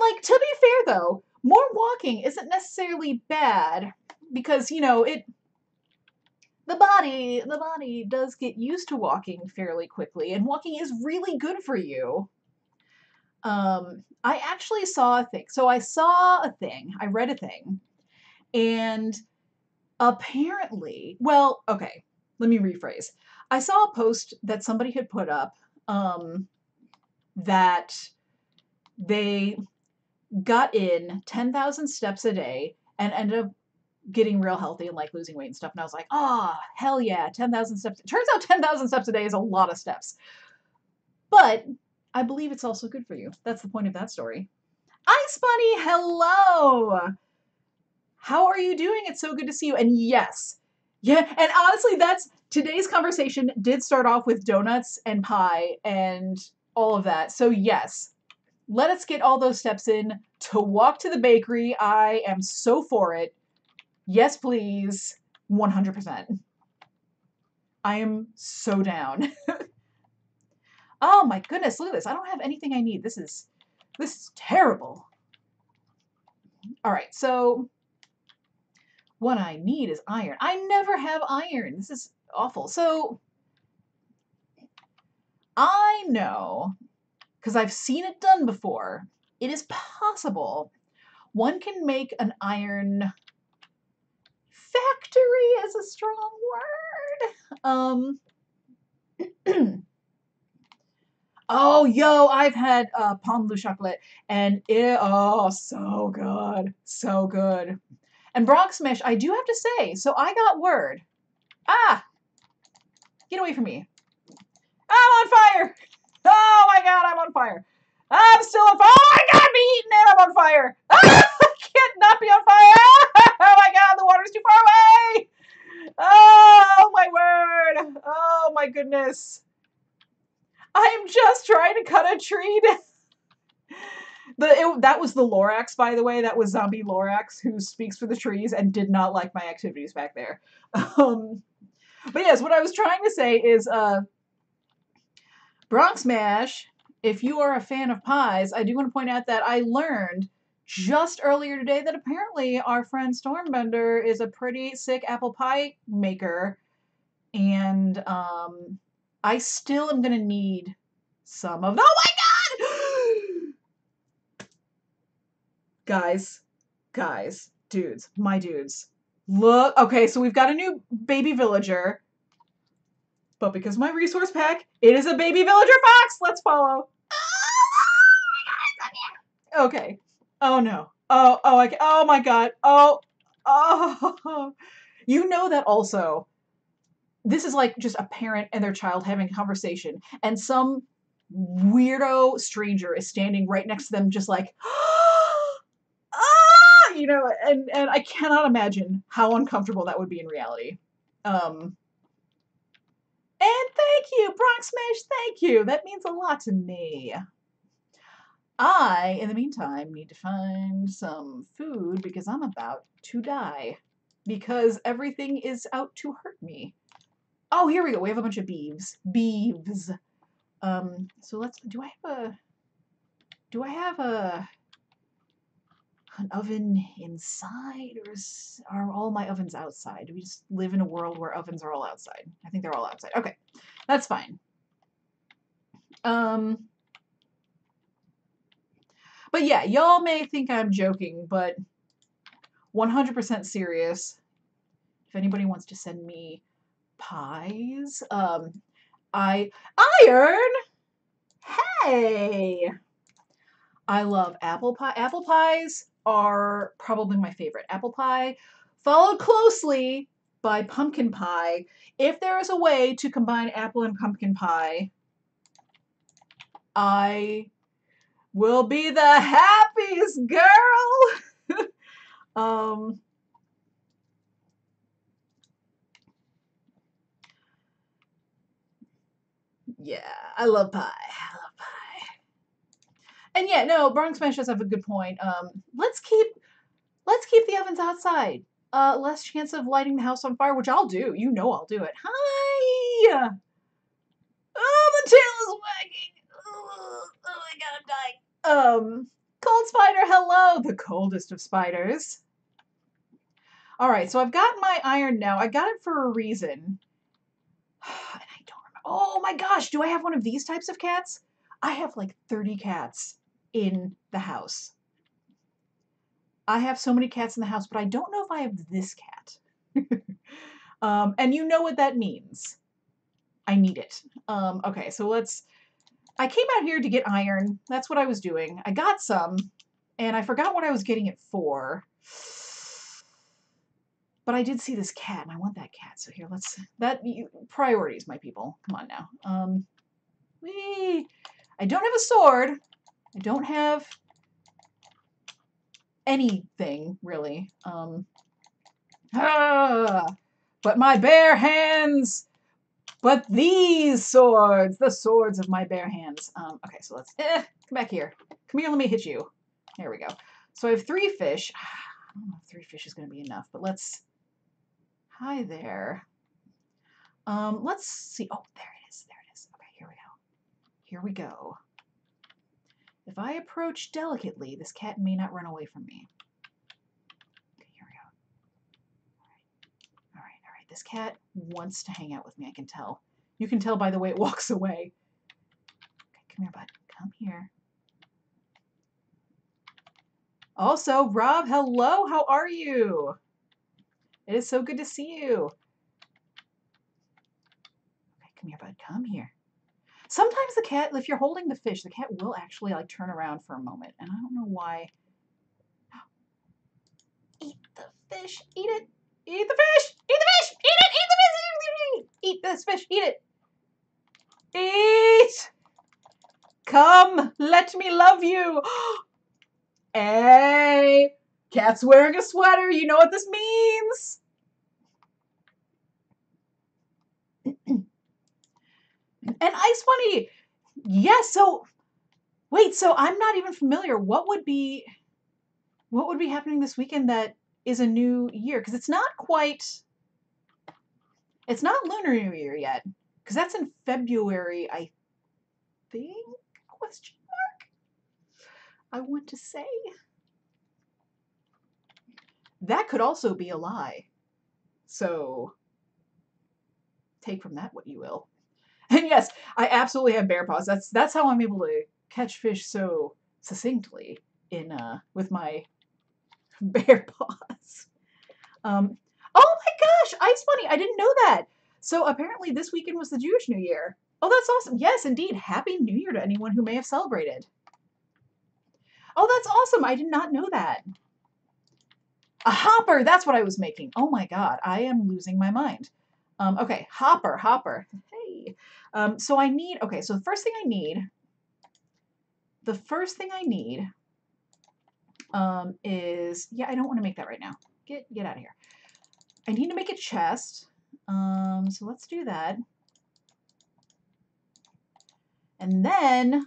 like to be fair though, more walking isn't necessarily bad because you know it the body the body does get used to walking fairly quickly and walking is really good for you um, I actually saw a thing. So I saw a thing, I read a thing, and apparently, well, okay, let me rephrase. I saw a post that somebody had put up um, that they got in 10,000 steps a day and ended up getting real healthy and like losing weight and stuff. And I was like, oh, hell yeah, 10,000 steps. It turns out 10,000 steps a day is a lot of steps. But I believe it's also good for you. That's the point of that story. Ice Bunny, hello. How are you doing? It's so good to see you. And yes, yeah, and honestly, that's today's conversation did start off with donuts and pie and all of that. So yes, let us get all those steps in to walk to the bakery. I am so for it. Yes, please. 100%. I am so down. oh my goodness, look at this. I don't have anything I need. This is this is terrible. All right, so what I need is iron. I never have iron. This is awful. So I know because I've seen it done before. It is possible one can make an iron factory is a strong word. Um Oh, yo, I've had uh, pomme de chocolat, and it, oh, so good. So good. And Bronx Mesh, I do have to say, so I got word. Ah! Get away from me. I'm on fire! Oh my god, I'm on fire. I'm still on fire. Oh my god, be eaten and I'm on fire. Ah, I can't not be on fire. Oh my god, the water's too far away. Oh my word. Oh my goodness. I'm just trying to cut a tree down. The, it, that was the Lorax, by the way. That was Zombie Lorax, who speaks for the trees and did not like my activities back there. Um, but yes, what I was trying to say is uh, Bronx Mash, if you are a fan of pies, I do want to point out that I learned just earlier today that apparently our friend Stormbender is a pretty sick apple pie maker. And um, I still am going to need some of. Oh my god! Guys, guys, dudes, my dudes. Look, okay, so we've got a new baby villager. But because my resource pack, it is a baby villager fox. Let's follow. Okay. Oh no. Oh, oh, I, oh my god. Oh, oh. You know that also this is like just a parent and their child having a conversation, and some weirdo stranger is standing right next to them, just like, ah, you know, and and I cannot imagine how uncomfortable that would be in reality. Um, and thank you, Bronx Mesh, Thank you. That means a lot to me. I, in the meantime, need to find some food because I'm about to die. Because everything is out to hurt me. Oh, here we go. We have a bunch of beeves. Beeves. Um, so let's, do I have a, do I have a, an oven inside or are all my ovens outside? We just live in a world where ovens are all outside? I think they're all outside. Okay, that's fine. Um, but yeah, y'all may think I'm joking, but 100% serious. If anybody wants to send me pies. Um, I iron. Hey, I love apple pie. Apple pies are probably my favorite. Apple pie, followed closely by pumpkin pie. If there is a way to combine apple and pumpkin pie, I will be the happiest girl. um, Yeah, I love pie. And yeah, no, Bronx Smash does have a good point. Um, let's keep let's keep the ovens outside. Uh, less chance of lighting the house on fire, which I'll do. You know I'll do it. Hi. Oh, the tail is wagging. Oh, oh my god, I'm dying. Um, cold spider, hello, the coldest of spiders. All right, so I've got my iron now. I got it for a reason. And I don't remember. Oh my gosh, do I have one of these types of cats? I have like 30 cats in the house. I have so many cats in the house, but I don't know if I have this cat. um, and you know what that means. I need it. Um, okay, so let's I came out here to get iron. That's what I was doing. I got some, and I forgot what I was getting it for. But I did see this cat, and I want that cat. So here, let's that you, priorities, my people. Come on now. Um. I don't have a sword. I don't have anything really. Um, ah, but my bare hands. But these swords, the swords of my bare hands. Um, okay, so let's eh, come back here. Come here, let me hit you. There we go. So I have three fish. I don't know if three fish is going to be enough, but let's. Hi there. Um, let's see. Oh, there it is. There it is. Okay, here we go. Here we go. If I approach delicately, this cat may not run away from me. Okay, here we go. All right, all right, all right. This cat wants to hang out with me, I can tell. You can tell by the way it walks away. Okay, come here, bud. Come here. Also, Rob, hello, how are you? It is so good to see you. Okay, come here, bud. Come here. Sometimes the cat, if you're holding the fish, the cat will actually like turn around for a moment. And I don't know why. Eat the fish. Eat it. Eat the fish. Eat the fish. Eat it. Eat the fish. Eat this fish. Eat it. Eat. Come. Let me love you. Hey. Cat's wearing a sweater. You know what this means. And Ice Bunny, yes. So, wait. So I'm not even familiar. What would be, what would be happening this weekend that is a new year? Because it's not quite. It's not Lunar New Year yet, because that's in February, I think. Question mark. I want to say. That could also be a lie. So take from that what you will. And yes, I absolutely have bear paws. That's that's how I'm able to catch fish so succinctly in uh with my bear paws. Um, oh my gosh, Ice Bunny! I didn't know that. So apparently this weekend was the Jewish New Year. Oh, that's awesome. Yes, indeed. Happy New Year to anyone who may have celebrated. Oh, that's awesome. I did not know that. A hopper. That's what I was making. Oh my god, I am losing my mind. Um, okay, hopper, hopper. Hey. Um, so I need, okay, so the first thing I need, the first thing I need um, is, yeah, I don't want to make that right now. Get, get out of here. I need to make a chest. Um, so let's do that. And then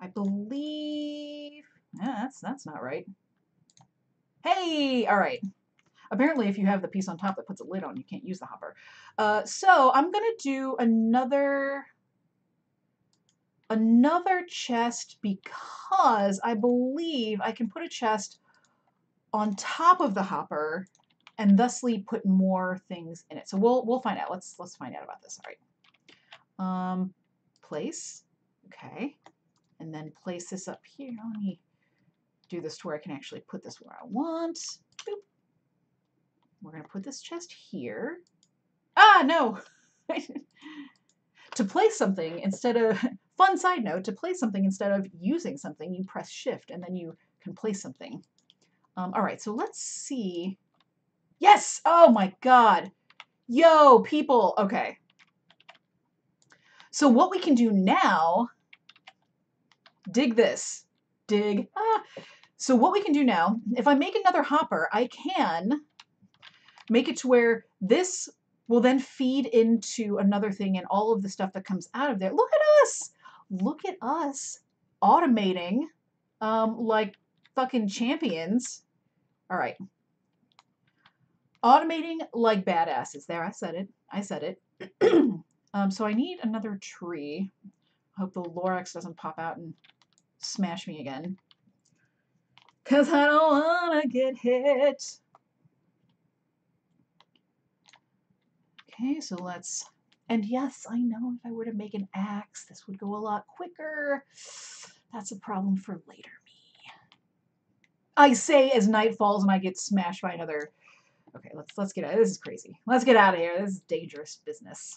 I believe, yeah, that's, that's not right. Hey, all right. Apparently, if you have the piece on top that puts a lid on, you can't use the hopper. Uh, so I'm going to do another another chest because I believe I can put a chest on top of the hopper and thusly put more things in it. So we'll we'll find out. Let's let's find out about this. All right. Um, place. Okay. And then place this up here. Let me do this to where I can actually put this where I want. Boop. We're going to put this chest here. Ah, no! to place something instead of, fun side note, to place something instead of using something, you press shift and then you can place something. Um, all right, so let's see. Yes! Oh my god! Yo, people! Okay. So what we can do now, dig this. Dig. Ah. So what we can do now, if I make another hopper, I can make it to where this will then feed into another thing and all of the stuff that comes out of there. Look at us! Look at us automating um, like fucking champions. All right. Automating like badasses. There, I said it. I said it. um, so I need another tree. Hope the Lorax doesn't pop out and smash me again. Because I don't want to get hit. Okay, so let's, and yes, I know if I were to make an axe, this would go a lot quicker. That's a problem for later me. I say as night falls and I get smashed by another. Okay, let's let's get out. This is crazy. Let's get out of here. This is dangerous business.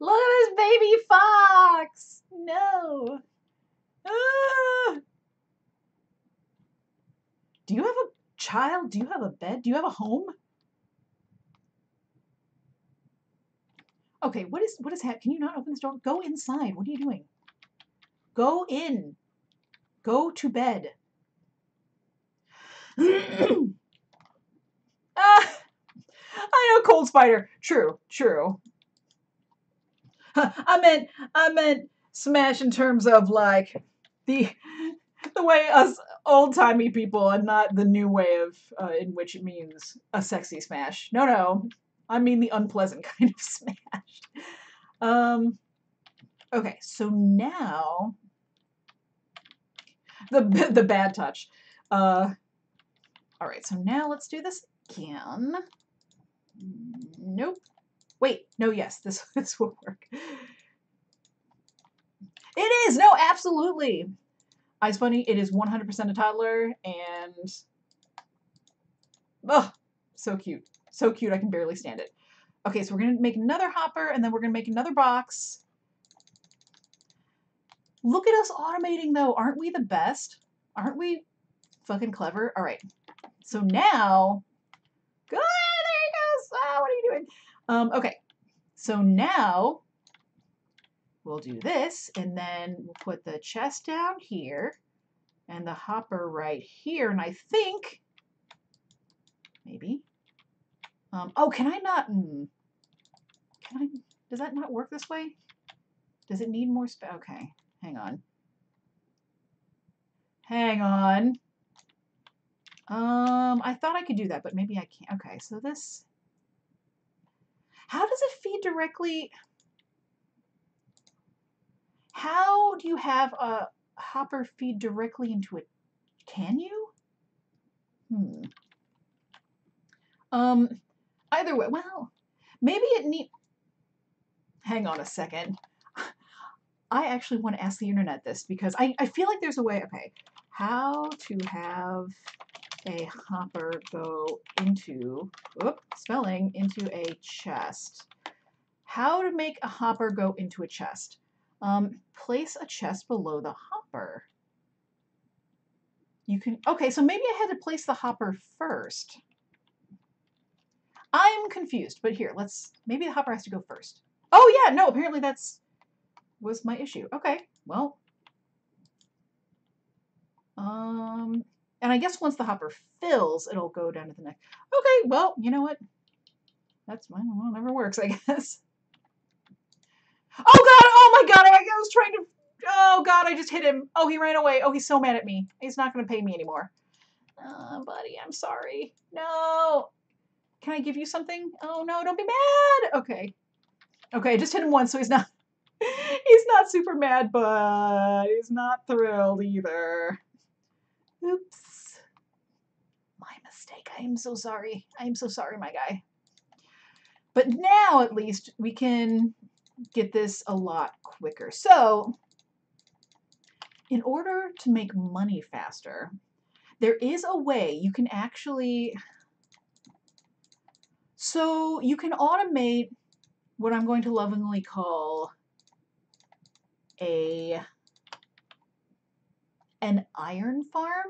Look at this baby fox. No. Ah. Do you have a child? Do you have a bed? Do you have a home? Okay, what is what is happening? Can you not open this door? Go inside. What are you doing? Go in. Go to bed. ah, I know cold spider. True, true. I meant I meant smash in terms of like the the way us old timey people and not the new way of uh, in which it means a sexy smash. No, no, I mean the unpleasant kind of smash. Um, okay, so now the the bad touch. Uh, all right, so now let's do this again. Nope. Wait, no, yes, this this will work. It is no, absolutely. Ice Bunny, it is 100% a toddler, and oh, so cute, so cute. I can barely stand it. Okay, so we're gonna make another hopper, and then we're gonna make another box. Look at us automating though. Aren't we the best? Aren't we fucking clever? All right. So now, good, there he goes. Ah, what are you doing? Um, okay. So now we'll do this and then we'll put the chest down here and the hopper right here. And I think, maybe, um, oh, can I not, mm, can I, does that not work this way? Does it need more space? Okay. Hang on. Hang on. Um, I thought I could do that, but maybe I can't. Okay, so this... How does it feed directly... How do you have a hopper feed directly into it? Can you? Hmm. Um, either way, well, maybe it need... Hang on a second. I actually want to ask the internet this because I, I feel like there's a way, okay, how to have a hopper go into, whoop, spelling, into a chest. How to make a hopper go into a chest. Um, place a chest below the hopper. You can, okay, so maybe I had to place the hopper first. I'm confused, but here, let's, maybe the hopper has to go first. Oh yeah, no, apparently that's was my issue. Okay, well. Um, and I guess once the hopper fills, it'll go down to the neck. Okay, well, you know what? That's mine. Well, never works, I guess. Oh god! Oh my god! I was trying to. Oh god! I just hit him. Oh, he ran away. Oh, he's so mad at me. He's not going to pay me anymore. Uh, buddy, I'm sorry. No. Can I give you something? Oh no! Don't be mad. Okay. Okay, I just hit him once, so he's not he's not super mad, but he's not thrilled either. Oops. My mistake. I am so sorry. I am so sorry, my guy. But now, at least, we can get this a lot quicker. So, in order to make money faster, there is a way you can actually... So, you can automate what I'm going to lovingly call a an iron farm.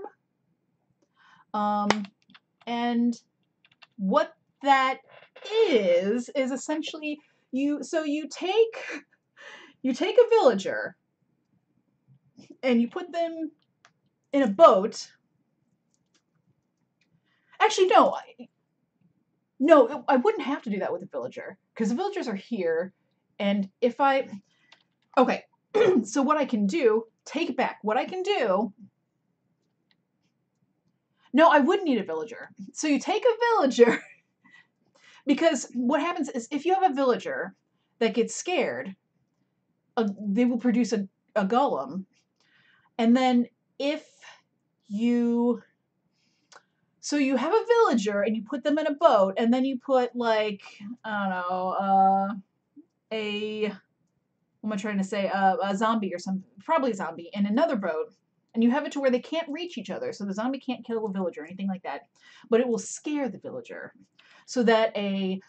Um, and what that is is essentially you so you take you take a villager and you put them in a boat actually no I, no i wouldn't have to do that with a villager because the villagers are here and if i okay so what I can do, take back, what I can do, no, I wouldn't need a villager. So you take a villager, because what happens is if you have a villager that gets scared, uh, they will produce a, a golem. And then if you so you have a villager and you put them in a boat and then you put like I don't know uh, a what am I trying to say? Uh, a zombie or some, probably a zombie in another boat, and you have it to where they can't reach each other, so the zombie can't kill a villager or anything like that, but it will scare the villager, so that a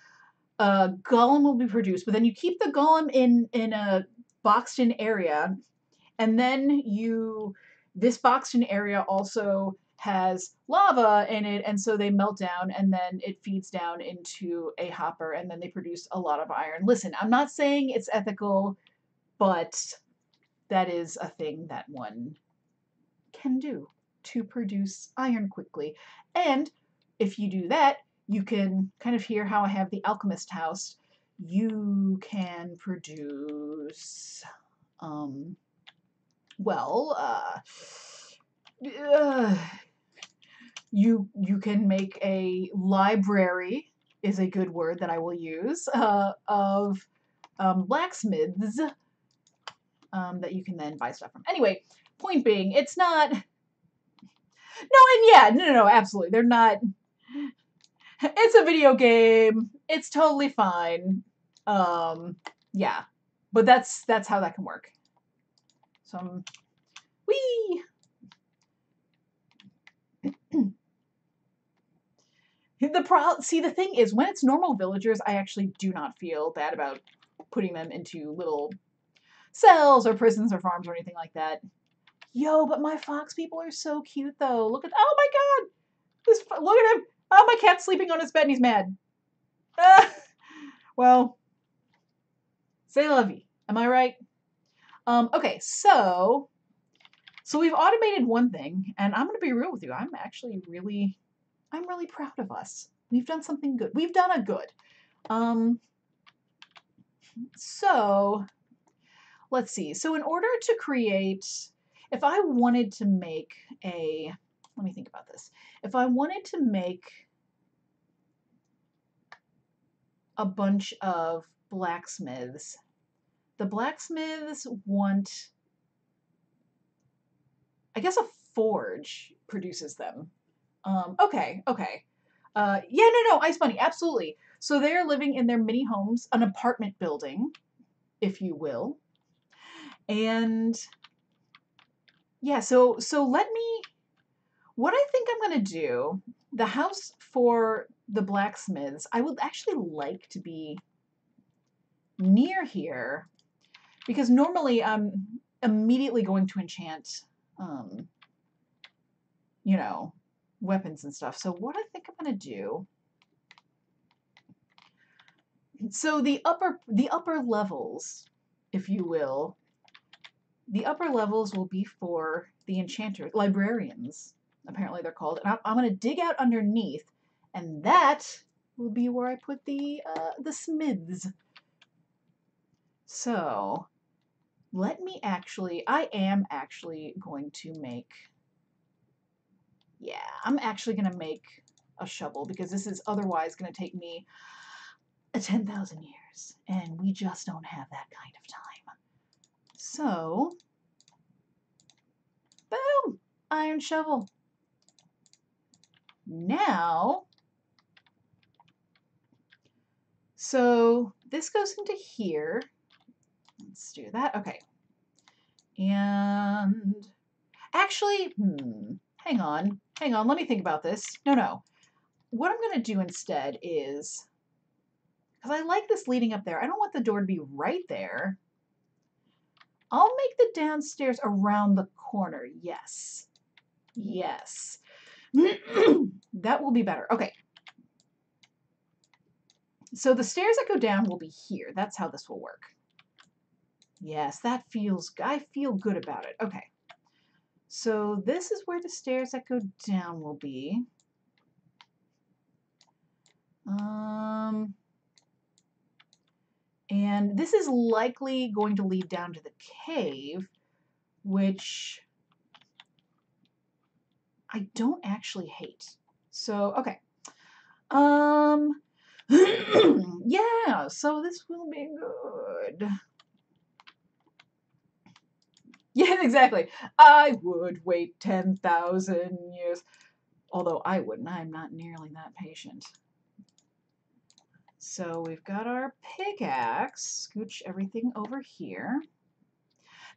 a golem will be produced, but then you keep the golem in in a boxed in area, and then you this boxed in area also has lava in it, and so they melt down, and then it feeds down into a hopper, and then they produce a lot of iron. Listen, I'm not saying it's ethical, but that is a thing that one can do to produce iron quickly. And if you do that, you can kind of hear how I have the alchemist house. You can produce, um, well, uh, uh, you you can make a library is a good word that I will use uh, of um, blacksmiths um, that you can then buy stuff from. Anyway, point being, it's not. No, and yeah, no, no, no, absolutely, they're not. It's a video game. It's totally fine. Um, yeah, but that's that's how that can work. So, um, wee. The pro see the thing is when it's normal villagers, I actually do not feel bad about putting them into little cells or prisons or farms or anything like that. Yo, but my fox people are so cute though. Look at oh my god, this look at him. Oh, my cat's sleeping on his bed and he's mad. Uh, well, say lovey. Am I right? Um, okay, so so we've automated one thing, and I'm to be real with you. I'm actually really I'm really proud of us. We've done something good. We've done a good. Um, so let's see. So in order to create, if I wanted to make a, let me think about this. If I wanted to make a bunch of blacksmiths, the blacksmiths want, I guess a forge produces them. Um, okay, okay. Uh, yeah, no, no, Ice Bunny, absolutely. So they're living in their mini homes, an apartment building, if you will. And yeah, so so let me what I think I'm going to do, the house for the blacksmiths, I would actually like to be near here because normally I'm immediately going to enchant um, you know, weapons and stuff. So what I think I'm going to do so the upper the upper levels, if you will, the upper levels will be for the enchanters, librarians, apparently they're called. And I'm, I'm going to dig out underneath, and that will be where I put the uh, the smiths. So let me actually, I am actually going to make yeah, I'm actually going to make a shovel because this is otherwise going to take me 10,000 years. And we just don't have that kind of time. So, boom, iron shovel. Now, so this goes into here. Let's do that. Okay. And actually, hmm, hang on, hang on, let me think about this. No, no. What I'm going to do instead is, because I like this leading up there, I don't want the door to be right there. I'll make the downstairs around the corner. Yes. Yes. that will be better. Okay. So the stairs that go down will be here. That's how this will work. Yes, that feels, I feel good about it. Okay. So this is where the stairs that go down will be. Um, and this is likely going to lead down to the cave, which I don't actually hate. So, okay. Um, yeah, so this will be good. Yeah, exactly. I would wait 10,000 years. Although I wouldn't. I'm not nearly that patient. So we've got our pickaxe. Scooch everything over here.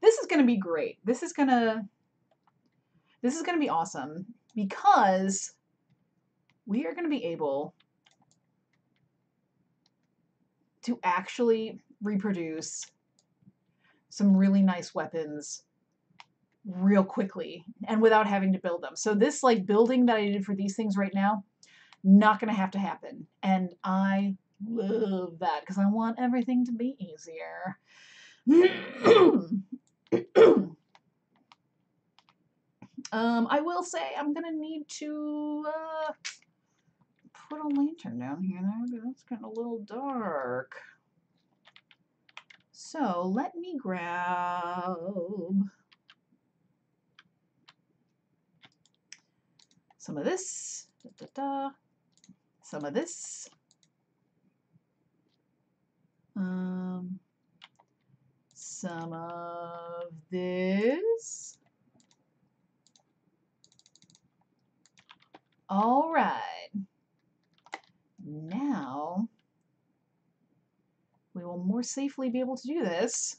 This is going to be great. This is going to this is going to be awesome because we are going to be able to actually reproduce some really nice weapons real quickly and without having to build them. So this like building that I did for these things right now, not going to have to happen. And I love that because I want everything to be easier. um, I will say I'm going to need to uh, put a lantern down here. That's kind of a little dark. So let me grab some of this, da, da, da, some of this, um, some of this. All right. Now we will more safely be able to do this,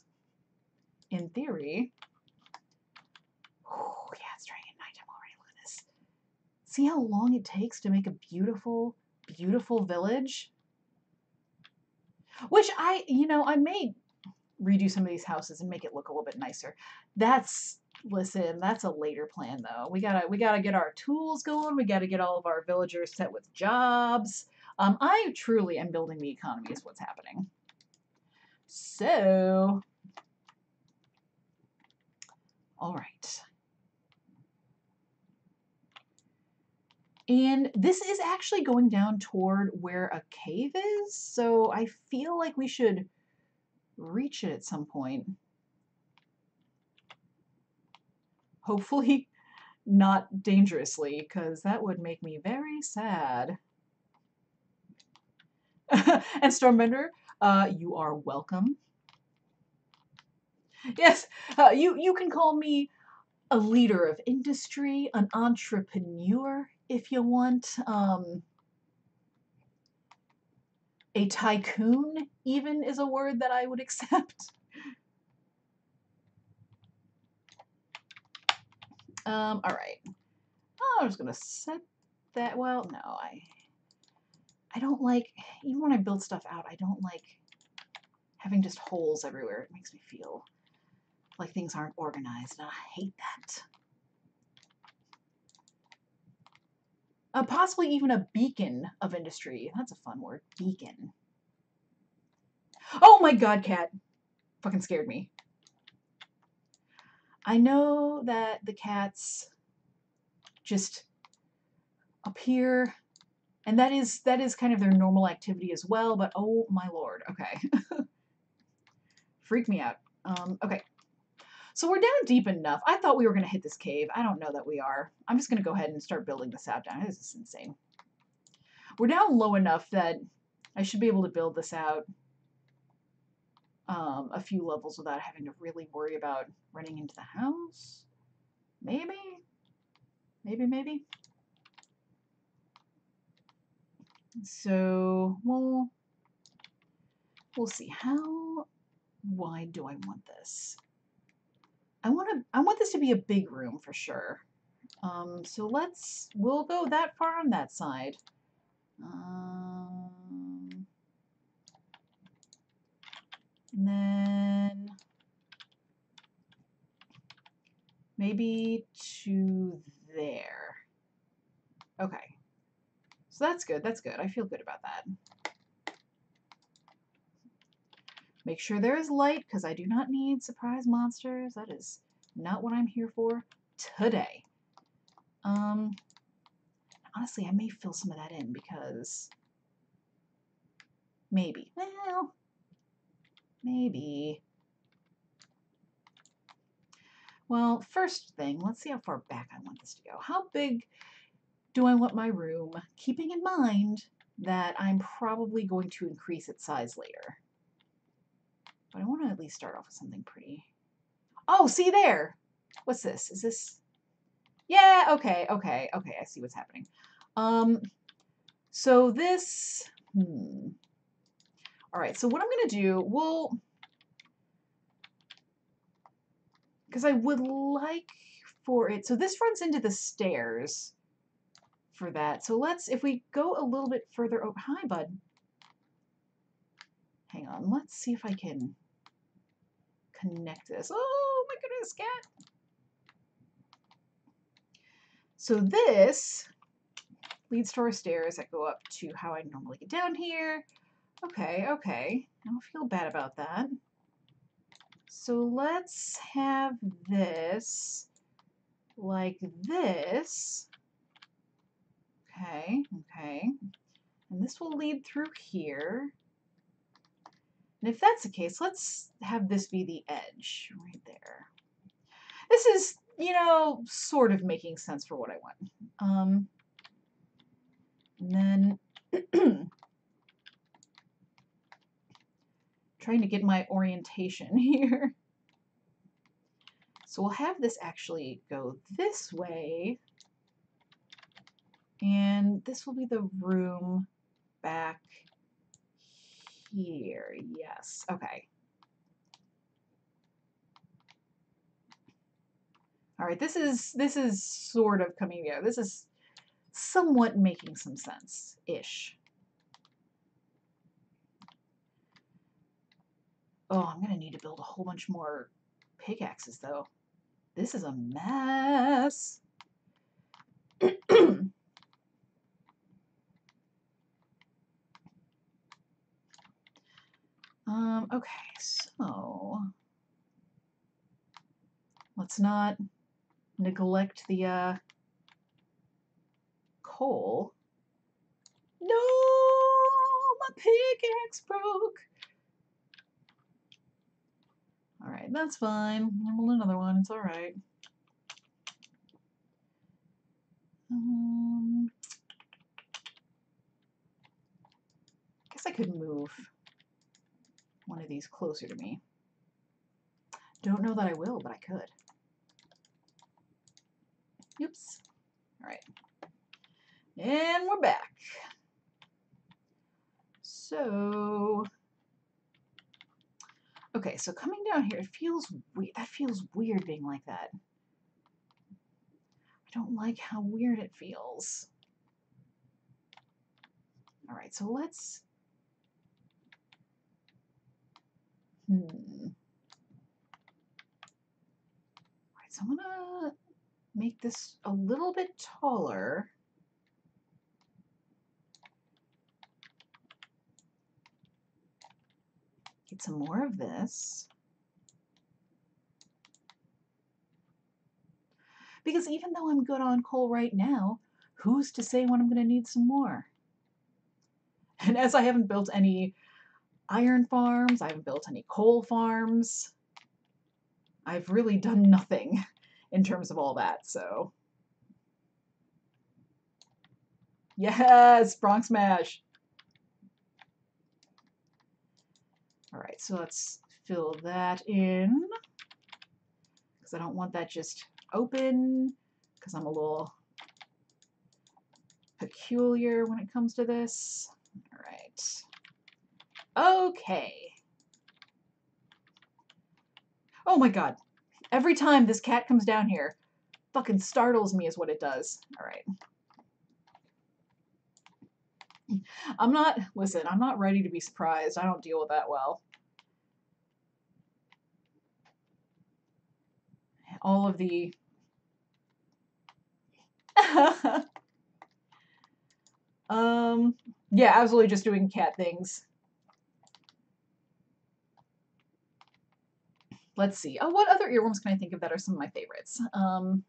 in theory. Oh, yeah, it's starting at nighttime already. Look at this. See how long it takes to make a beautiful, beautiful village? Which I, you know, I may redo some of these houses and make it look a little bit nicer. That's listen, that's a later plan though. We gotta we gotta get our tools going. We gotta get all of our villagers set with jobs. Um, I truly am building the economy is what's happening. So, all right. And this is actually going down toward where a cave is, so I feel like we should reach it at some point. Hopefully not dangerously, because that would make me very sad. and Stormbender, uh, you are welcome. Yes, uh, you, you can call me a leader of industry, an entrepreneur, if you want. Um, a tycoon, even, is a word that I would accept. Um, all right. Oh, I'm just going to set that. Well, no, I I don't like, even when I build stuff out, I don't like having just holes everywhere. It makes me feel like things aren't organized, and I hate that. Uh, possibly even a beacon of industry. That's a fun word. Beacon. Oh my god, cat. Fucking scared me. I know that the cats just appear and that is that is kind of their normal activity as well but oh my lord okay freak me out um, okay so we're down deep enough. I thought we were going to hit this cave. I don't know that we are. I'm just going to go ahead and start building this out down. This is insane. We're down low enough that i should be able to build this out um, a few levels without having to really worry about running into the house. Maybe. Maybe maybe. So we'll, we'll see. How wide do I want this? I want to, I want this to be a big room for sure. Um, so let's, we'll go that far on that side. Um, and then maybe to there. Okay. So that's good. That's good. I feel good about that. Make sure there is light because I do not need surprise monsters. That is not what I'm here for today. Um, honestly, I may fill some of that in because maybe. Well, maybe. Well, first thing, let's see how far back I want this to go. How big do I want my room, keeping in mind that I'm probably going to increase its size later. But I want to at least start off with something pretty. Oh, see there! What's this? Is this... Yeah, okay, okay, okay, I see what's happening. Um, so this... Hmm. Alright, so what I'm going to do, we'll... Because I would like for it... So this runs into the stairs for that. So let's, if we go a little bit further, oh, hi, bud. hang on, let's see if I can connect this. Oh my goodness, cat. So this leads to our stairs that go up to how I normally get down here. Okay, okay. I don't feel bad about that. So let's have this like this. Okay, okay. And this will lead through here. And if that's the case, let's have this be the edge right there. This is, you know, sort of making sense for what I want. Um, and then trying to get my orientation here. So we'll have this actually go this way. And this will be the room back here. Yes. Okay. All right, this is this is sort of coming together. This is somewhat making some sense ish. Oh, I'm gonna need to build a whole bunch more pickaxes though. This is a mess. um, okay, so let's not neglect the uh, coal. No, my pickaxe broke. All right, that's fine. We'll another one. It's all right. Um, guess I could move one of these closer to me. Don't know that I will, but I could. Oops. All right. And we're back. So Okay, so coming down here, it feels weird. That feels weird being like that. I don't like how weird it feels. All right, so let's... Hmm. So I'm to make this a little bit taller. Get some more of this. Because even though I'm good on coal right now, who's to say when I'm going to need some more? And as I haven't built any iron farms, I haven't built any coal farms, I've really done nothing in terms of all that, so. Yes, Bronx Mash. All right, so let's fill that in because I don't want that just open because I'm a little peculiar when it comes to this. All right. Okay. Oh my god. Every time this cat comes down here, fucking startles me is what it does. All right. I'm not, listen, I'm not ready to be surprised. I don't deal with that well. All of the um, yeah, absolutely just doing cat things. Let's see. Oh, what other earworms can I think of that are some of my favorites? Um,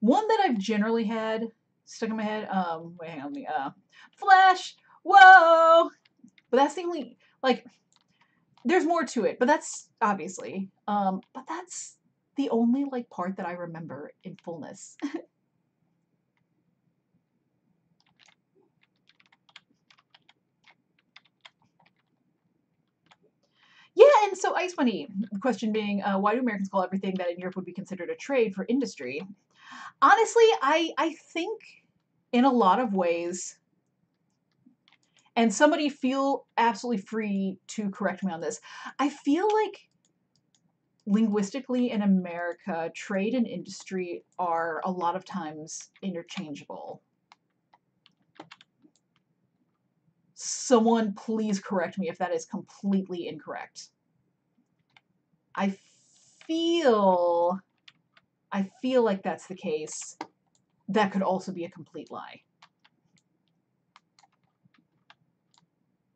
one that I've generally had stuck in my head. Um, wait, hang on me. Uh, Flash. Whoa. But that's the only like. There's more to it, but that's obviously. Um, but that's the only like part that I remember in fullness. and so Ice Bunny, the question being, uh, why do Americans call everything that in Europe would be considered a trade for industry? Honestly, I I think in a lot of ways, and somebody feel absolutely free to correct me on this. I feel like linguistically in America, trade and industry are a lot of times interchangeable. Someone please correct me if that is completely incorrect. I feel I feel like that's the case. That could also be a complete lie.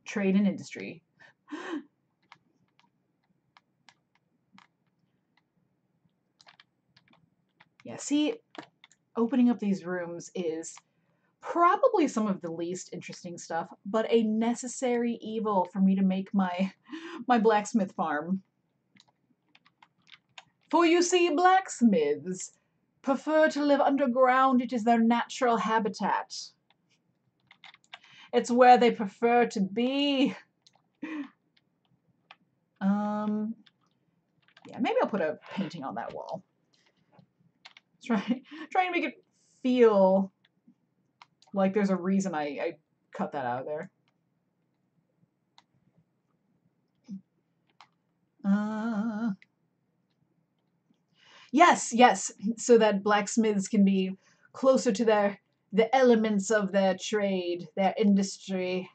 Trade and industry. yeah, see, opening up these rooms is probably some of the least interesting stuff, but a necessary evil for me to make my my blacksmith farm. For you see, blacksmiths prefer to live underground. It is their natural habitat. It's where they prefer to be. Um, yeah, maybe I'll put a painting on that wall. Try, trying to make it feel like there's a reason I, I cut that out of there. Uh, yes, yes, so that blacksmiths can be closer to their the elements of their trade, their industry,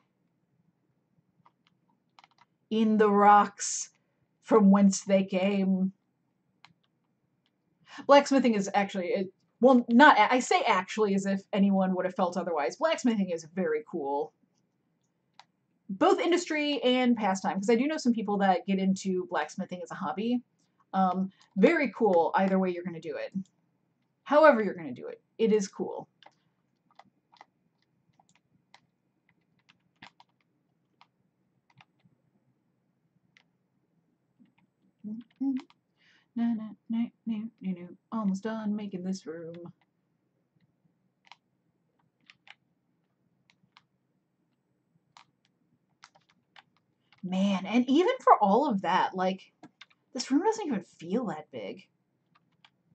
in the rocks from whence they came. Blacksmithing is actually, it, well, not, I say actually as if anyone would have felt otherwise. Blacksmithing is very cool. Both industry and pastime, because I do know some people that get into blacksmithing as a hobby. Um, very cool either way you're going to do it. However you're going to do it. It is cool. Almost done making this room. Man, and even for all of that, like, this room doesn't even feel that big.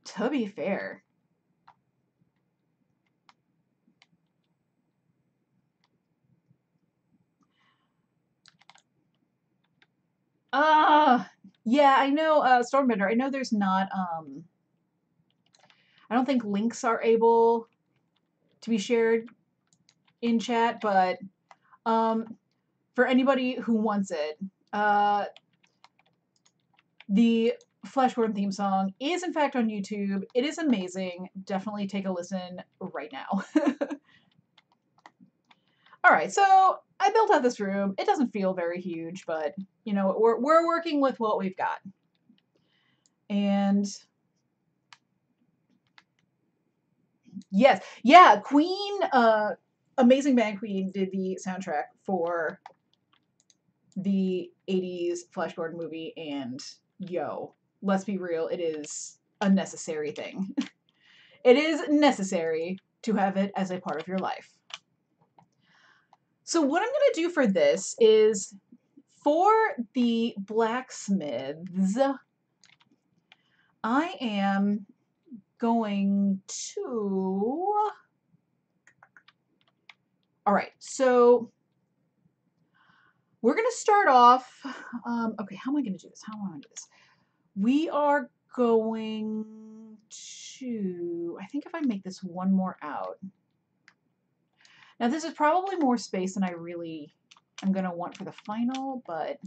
To be fair. Ah, yeah, I know, uh, Stormbender, I know there's not, um, I don't think links are able to be shared in chat, but, um, for anybody who wants it, uh, the Gordon theme song is in fact on YouTube. It is amazing. Definitely take a listen right now. All right, so I built out this room. It doesn't feel very huge, but you know, we're, we're working with what we've got. And yes, yeah, Queen, uh, Amazing Band Queen did the soundtrack for the 80s Flash Gordon movie and yo, let's be real, it is a necessary thing. it is necessary to have it as a part of your life. So what I'm going to do for this is for the blacksmiths, I am going to... All right, so we're going to start off, um, okay, how am I going to do this? How am I going to do this? We are going to, I think if I make this one more out, now this is probably more space than I really am going to want for the final, but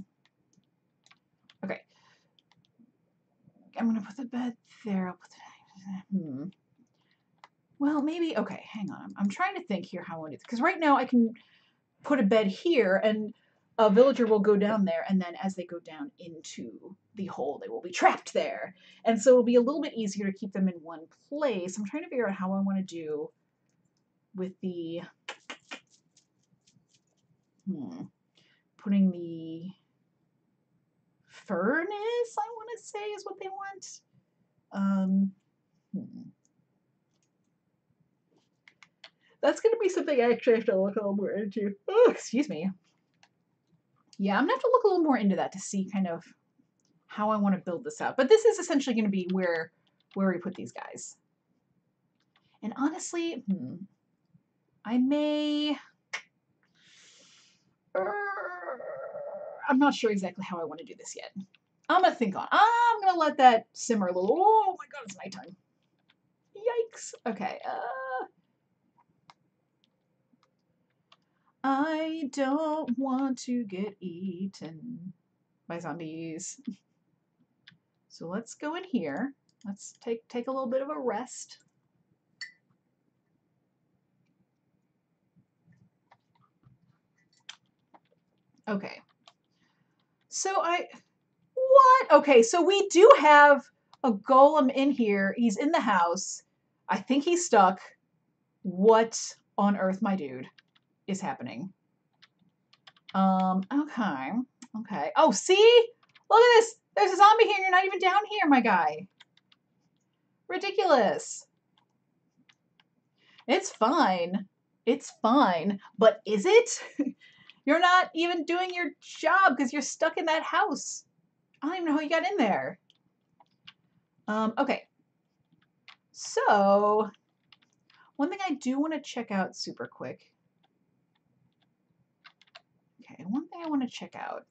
okay. I'm going to put the bed there. I'll put the, hmm. Well, maybe, okay, hang on. I'm trying to think here how I want to do this. Because right now I can put a bed here and a villager will go down there and then as they go down into the hole, they will be trapped there. And so it'll be a little bit easier to keep them in one place. I'm trying to figure out how I want to do with the hmm, putting the furnace, I want to say is what they want. Um, hmm. That's going to be something I actually have to look a little more into. Oh, excuse me. Yeah, I'm going to have to look a little more into that to see kind of how I want to build this up. But this is essentially going to be where, where we put these guys. And honestly, hmm, I may... I'm not sure exactly how I want to do this yet. I'm going to think on I'm going to let that simmer a little. Oh my god, it's nighttime. Yikes. Okay. Uh, I don't want to get eaten by zombies. So let's go in here. Let's take take a little bit of a rest. Okay. So I what? Okay, so we do have a golem in here. He's in the house. I think he's stuck. What on earth, my dude, is happening? Um, okay. Okay. Oh, see? Look at this. There's a zombie here and you're not even down here, my guy. Ridiculous. It's fine. It's fine. But is it? you're not even doing your job because you're stuck in that house. I don't even know how you got in there. Um, okay. So, one thing I do want to check out super quick. Okay, one thing I want to check out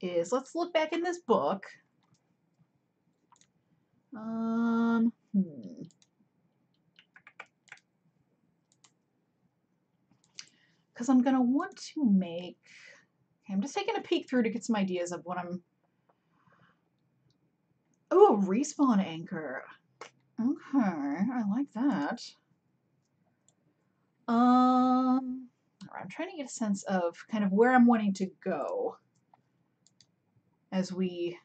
is let's look back in this book. Um, hmm. Because I'm going to want to make, okay, I'm just taking a peek through to get some ideas of what I'm, oh, respawn anchor. Okay, I like that. Um, I'm trying to get a sense of kind of where I'm wanting to go as we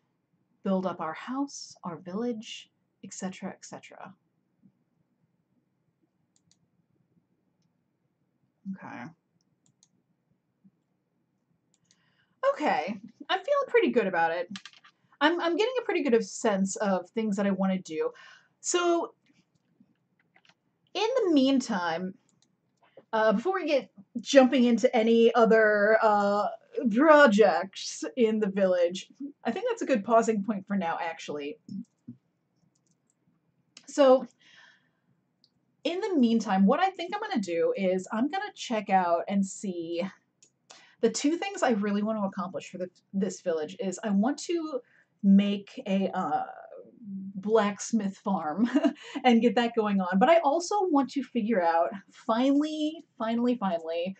build up our house, our village, etc., etc. Okay. Okay, I'm feeling pretty good about it. I'm, I'm getting a pretty good sense of things that I want to do. So, in the meantime, uh, before we get jumping into any other uh, projects in the village. I think that's a good pausing point for now, actually. So, in the meantime, what I think I'm going to do is I'm going to check out and see the two things I really want to accomplish for the, this village is I want to make a uh, blacksmith farm and get that going on. But I also want to figure out, finally, finally, finally,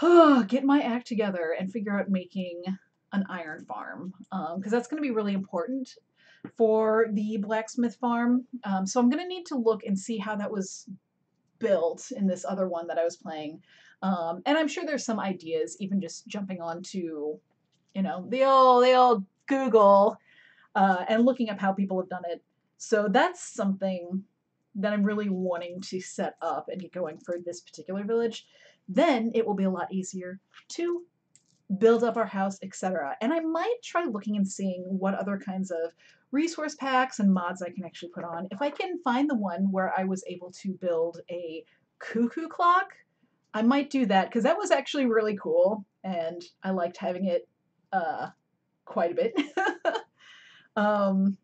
get my act together and figure out making an iron farm because um, that's going to be really important for the blacksmith farm. Um, so I'm going to need to look and see how that was built in this other one that I was playing. Um, and I'm sure there's some ideas, even just jumping onto, you know, the old, the old Google uh, and looking up how people have done it. So that's something that I'm really wanting to set up and get going for this particular village. Then it will be a lot easier to build up our house, etc. And I might try looking and seeing what other kinds of resource packs and mods I can actually put on. If I can find the one where I was able to build a cuckoo clock, I might do that because that was actually really cool and I liked having it uh, quite a bit. Um,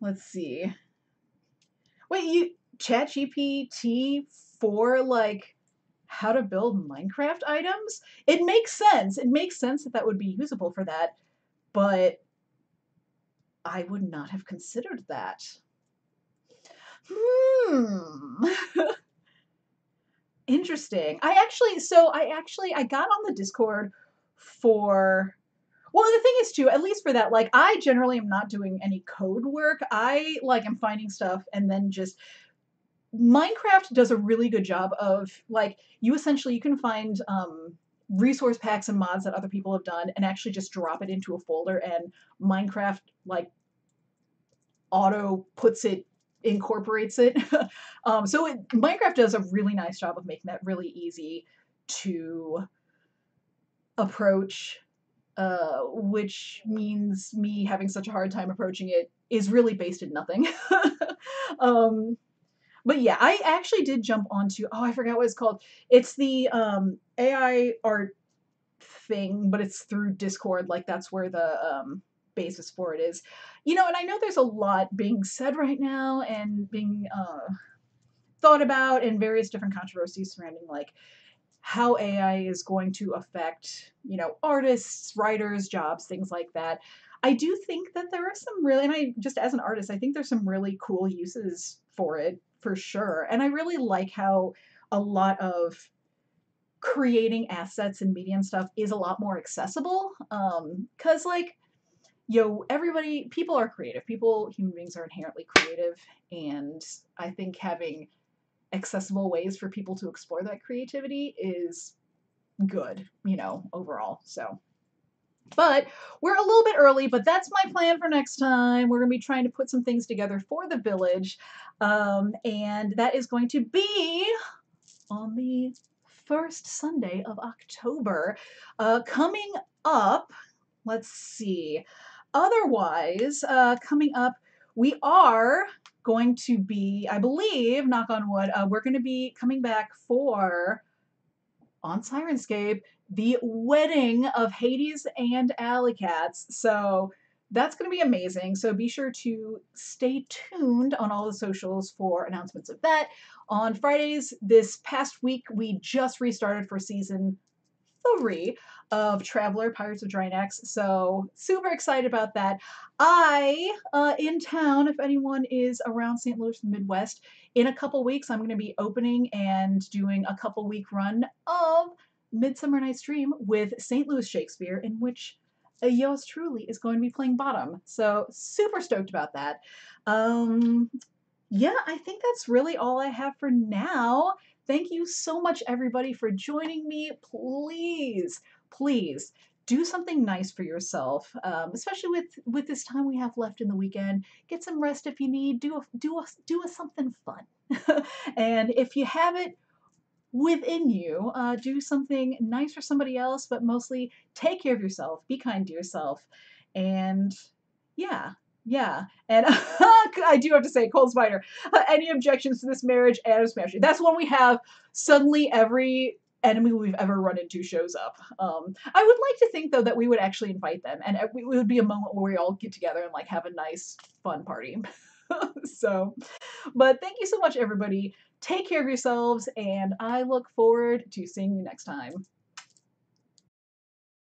let's see. Wait, you ChatGPT for like how to build Minecraft items? It makes sense. It makes sense that that would be usable for that, but I would not have considered that. Hmm. Interesting. I actually, so I actually, I got on the Discord for well, the thing is too, at least for that, like I generally am not doing any code work. I like am finding stuff and then just Minecraft does a really good job of like you essentially you can find um resource packs and mods that other people have done and actually just drop it into a folder and Minecraft like auto puts it incorporates it. um, so it, Minecraft does a really nice job of making that really easy to approach uh, which means me having such a hard time approaching it is really based in nothing. um, but yeah, I actually did jump onto, oh, I forgot what it's called. It's the um, AI art thing, but it's through Discord. Like that's where the um, basis for it is. You know, and I know there's a lot being said right now and being uh, thought about and various different controversies surrounding like how AI is going to affect, you know, artists, writers, jobs, things like that. I do think that there are some really, and I just as an artist, I think there's some really cool uses for it for sure. And I really like how a lot of creating assets and media and stuff is a lot more accessible. Um, cause like, yo, everybody, people are creative. People, human beings are inherently creative. And I think having accessible ways for people to explore that creativity is good, you know, overall. So, but we're a little bit early, but that's my plan for next time. We're going to be trying to put some things together for the village. Um, and that is going to be on the first Sunday of October. Uh, coming up, let's see. Otherwise, uh, coming up, we are going to be, I believe, knock on wood, uh, we're going to be coming back for on Sirenscape the wedding of Hades and Alley Cats. So that's going to be amazing. So be sure to stay tuned on all the socials for announcements of that. On Fridays this past week, we just restarted for season three of Traveller Pirates of Drinax. So super excited about that. I, uh, in town, if anyone is around St. Louis Midwest, in a couple weeks, I'm going to be opening and doing a couple week run of Midsummer Night's Dream with St. Louis Shakespeare, in which yours truly is going to be playing bottom. So super stoked about that. Um, yeah, I think that's really all I have for now. Thank you so much, everybody, for joining me. Please, please do something nice for yourself, um, especially with with this time we have left in the weekend. Get some rest if you need. Do a, do a, do a something fun, and if you have it within you, uh, do something nice for somebody else, but mostly take care of yourself. Be kind to yourself, and yeah, yeah, and I do have to say, Cold Spider, uh, any objections to this marriage? Adam Smasher. That's when we have suddenly every enemy we've ever run into shows up. Um, I would like to think though that we would actually invite them, and it would be a moment where we all get together and like have a nice, fun party. so, but thank you so much, everybody. Take care of yourselves, and I look forward to seeing you next time.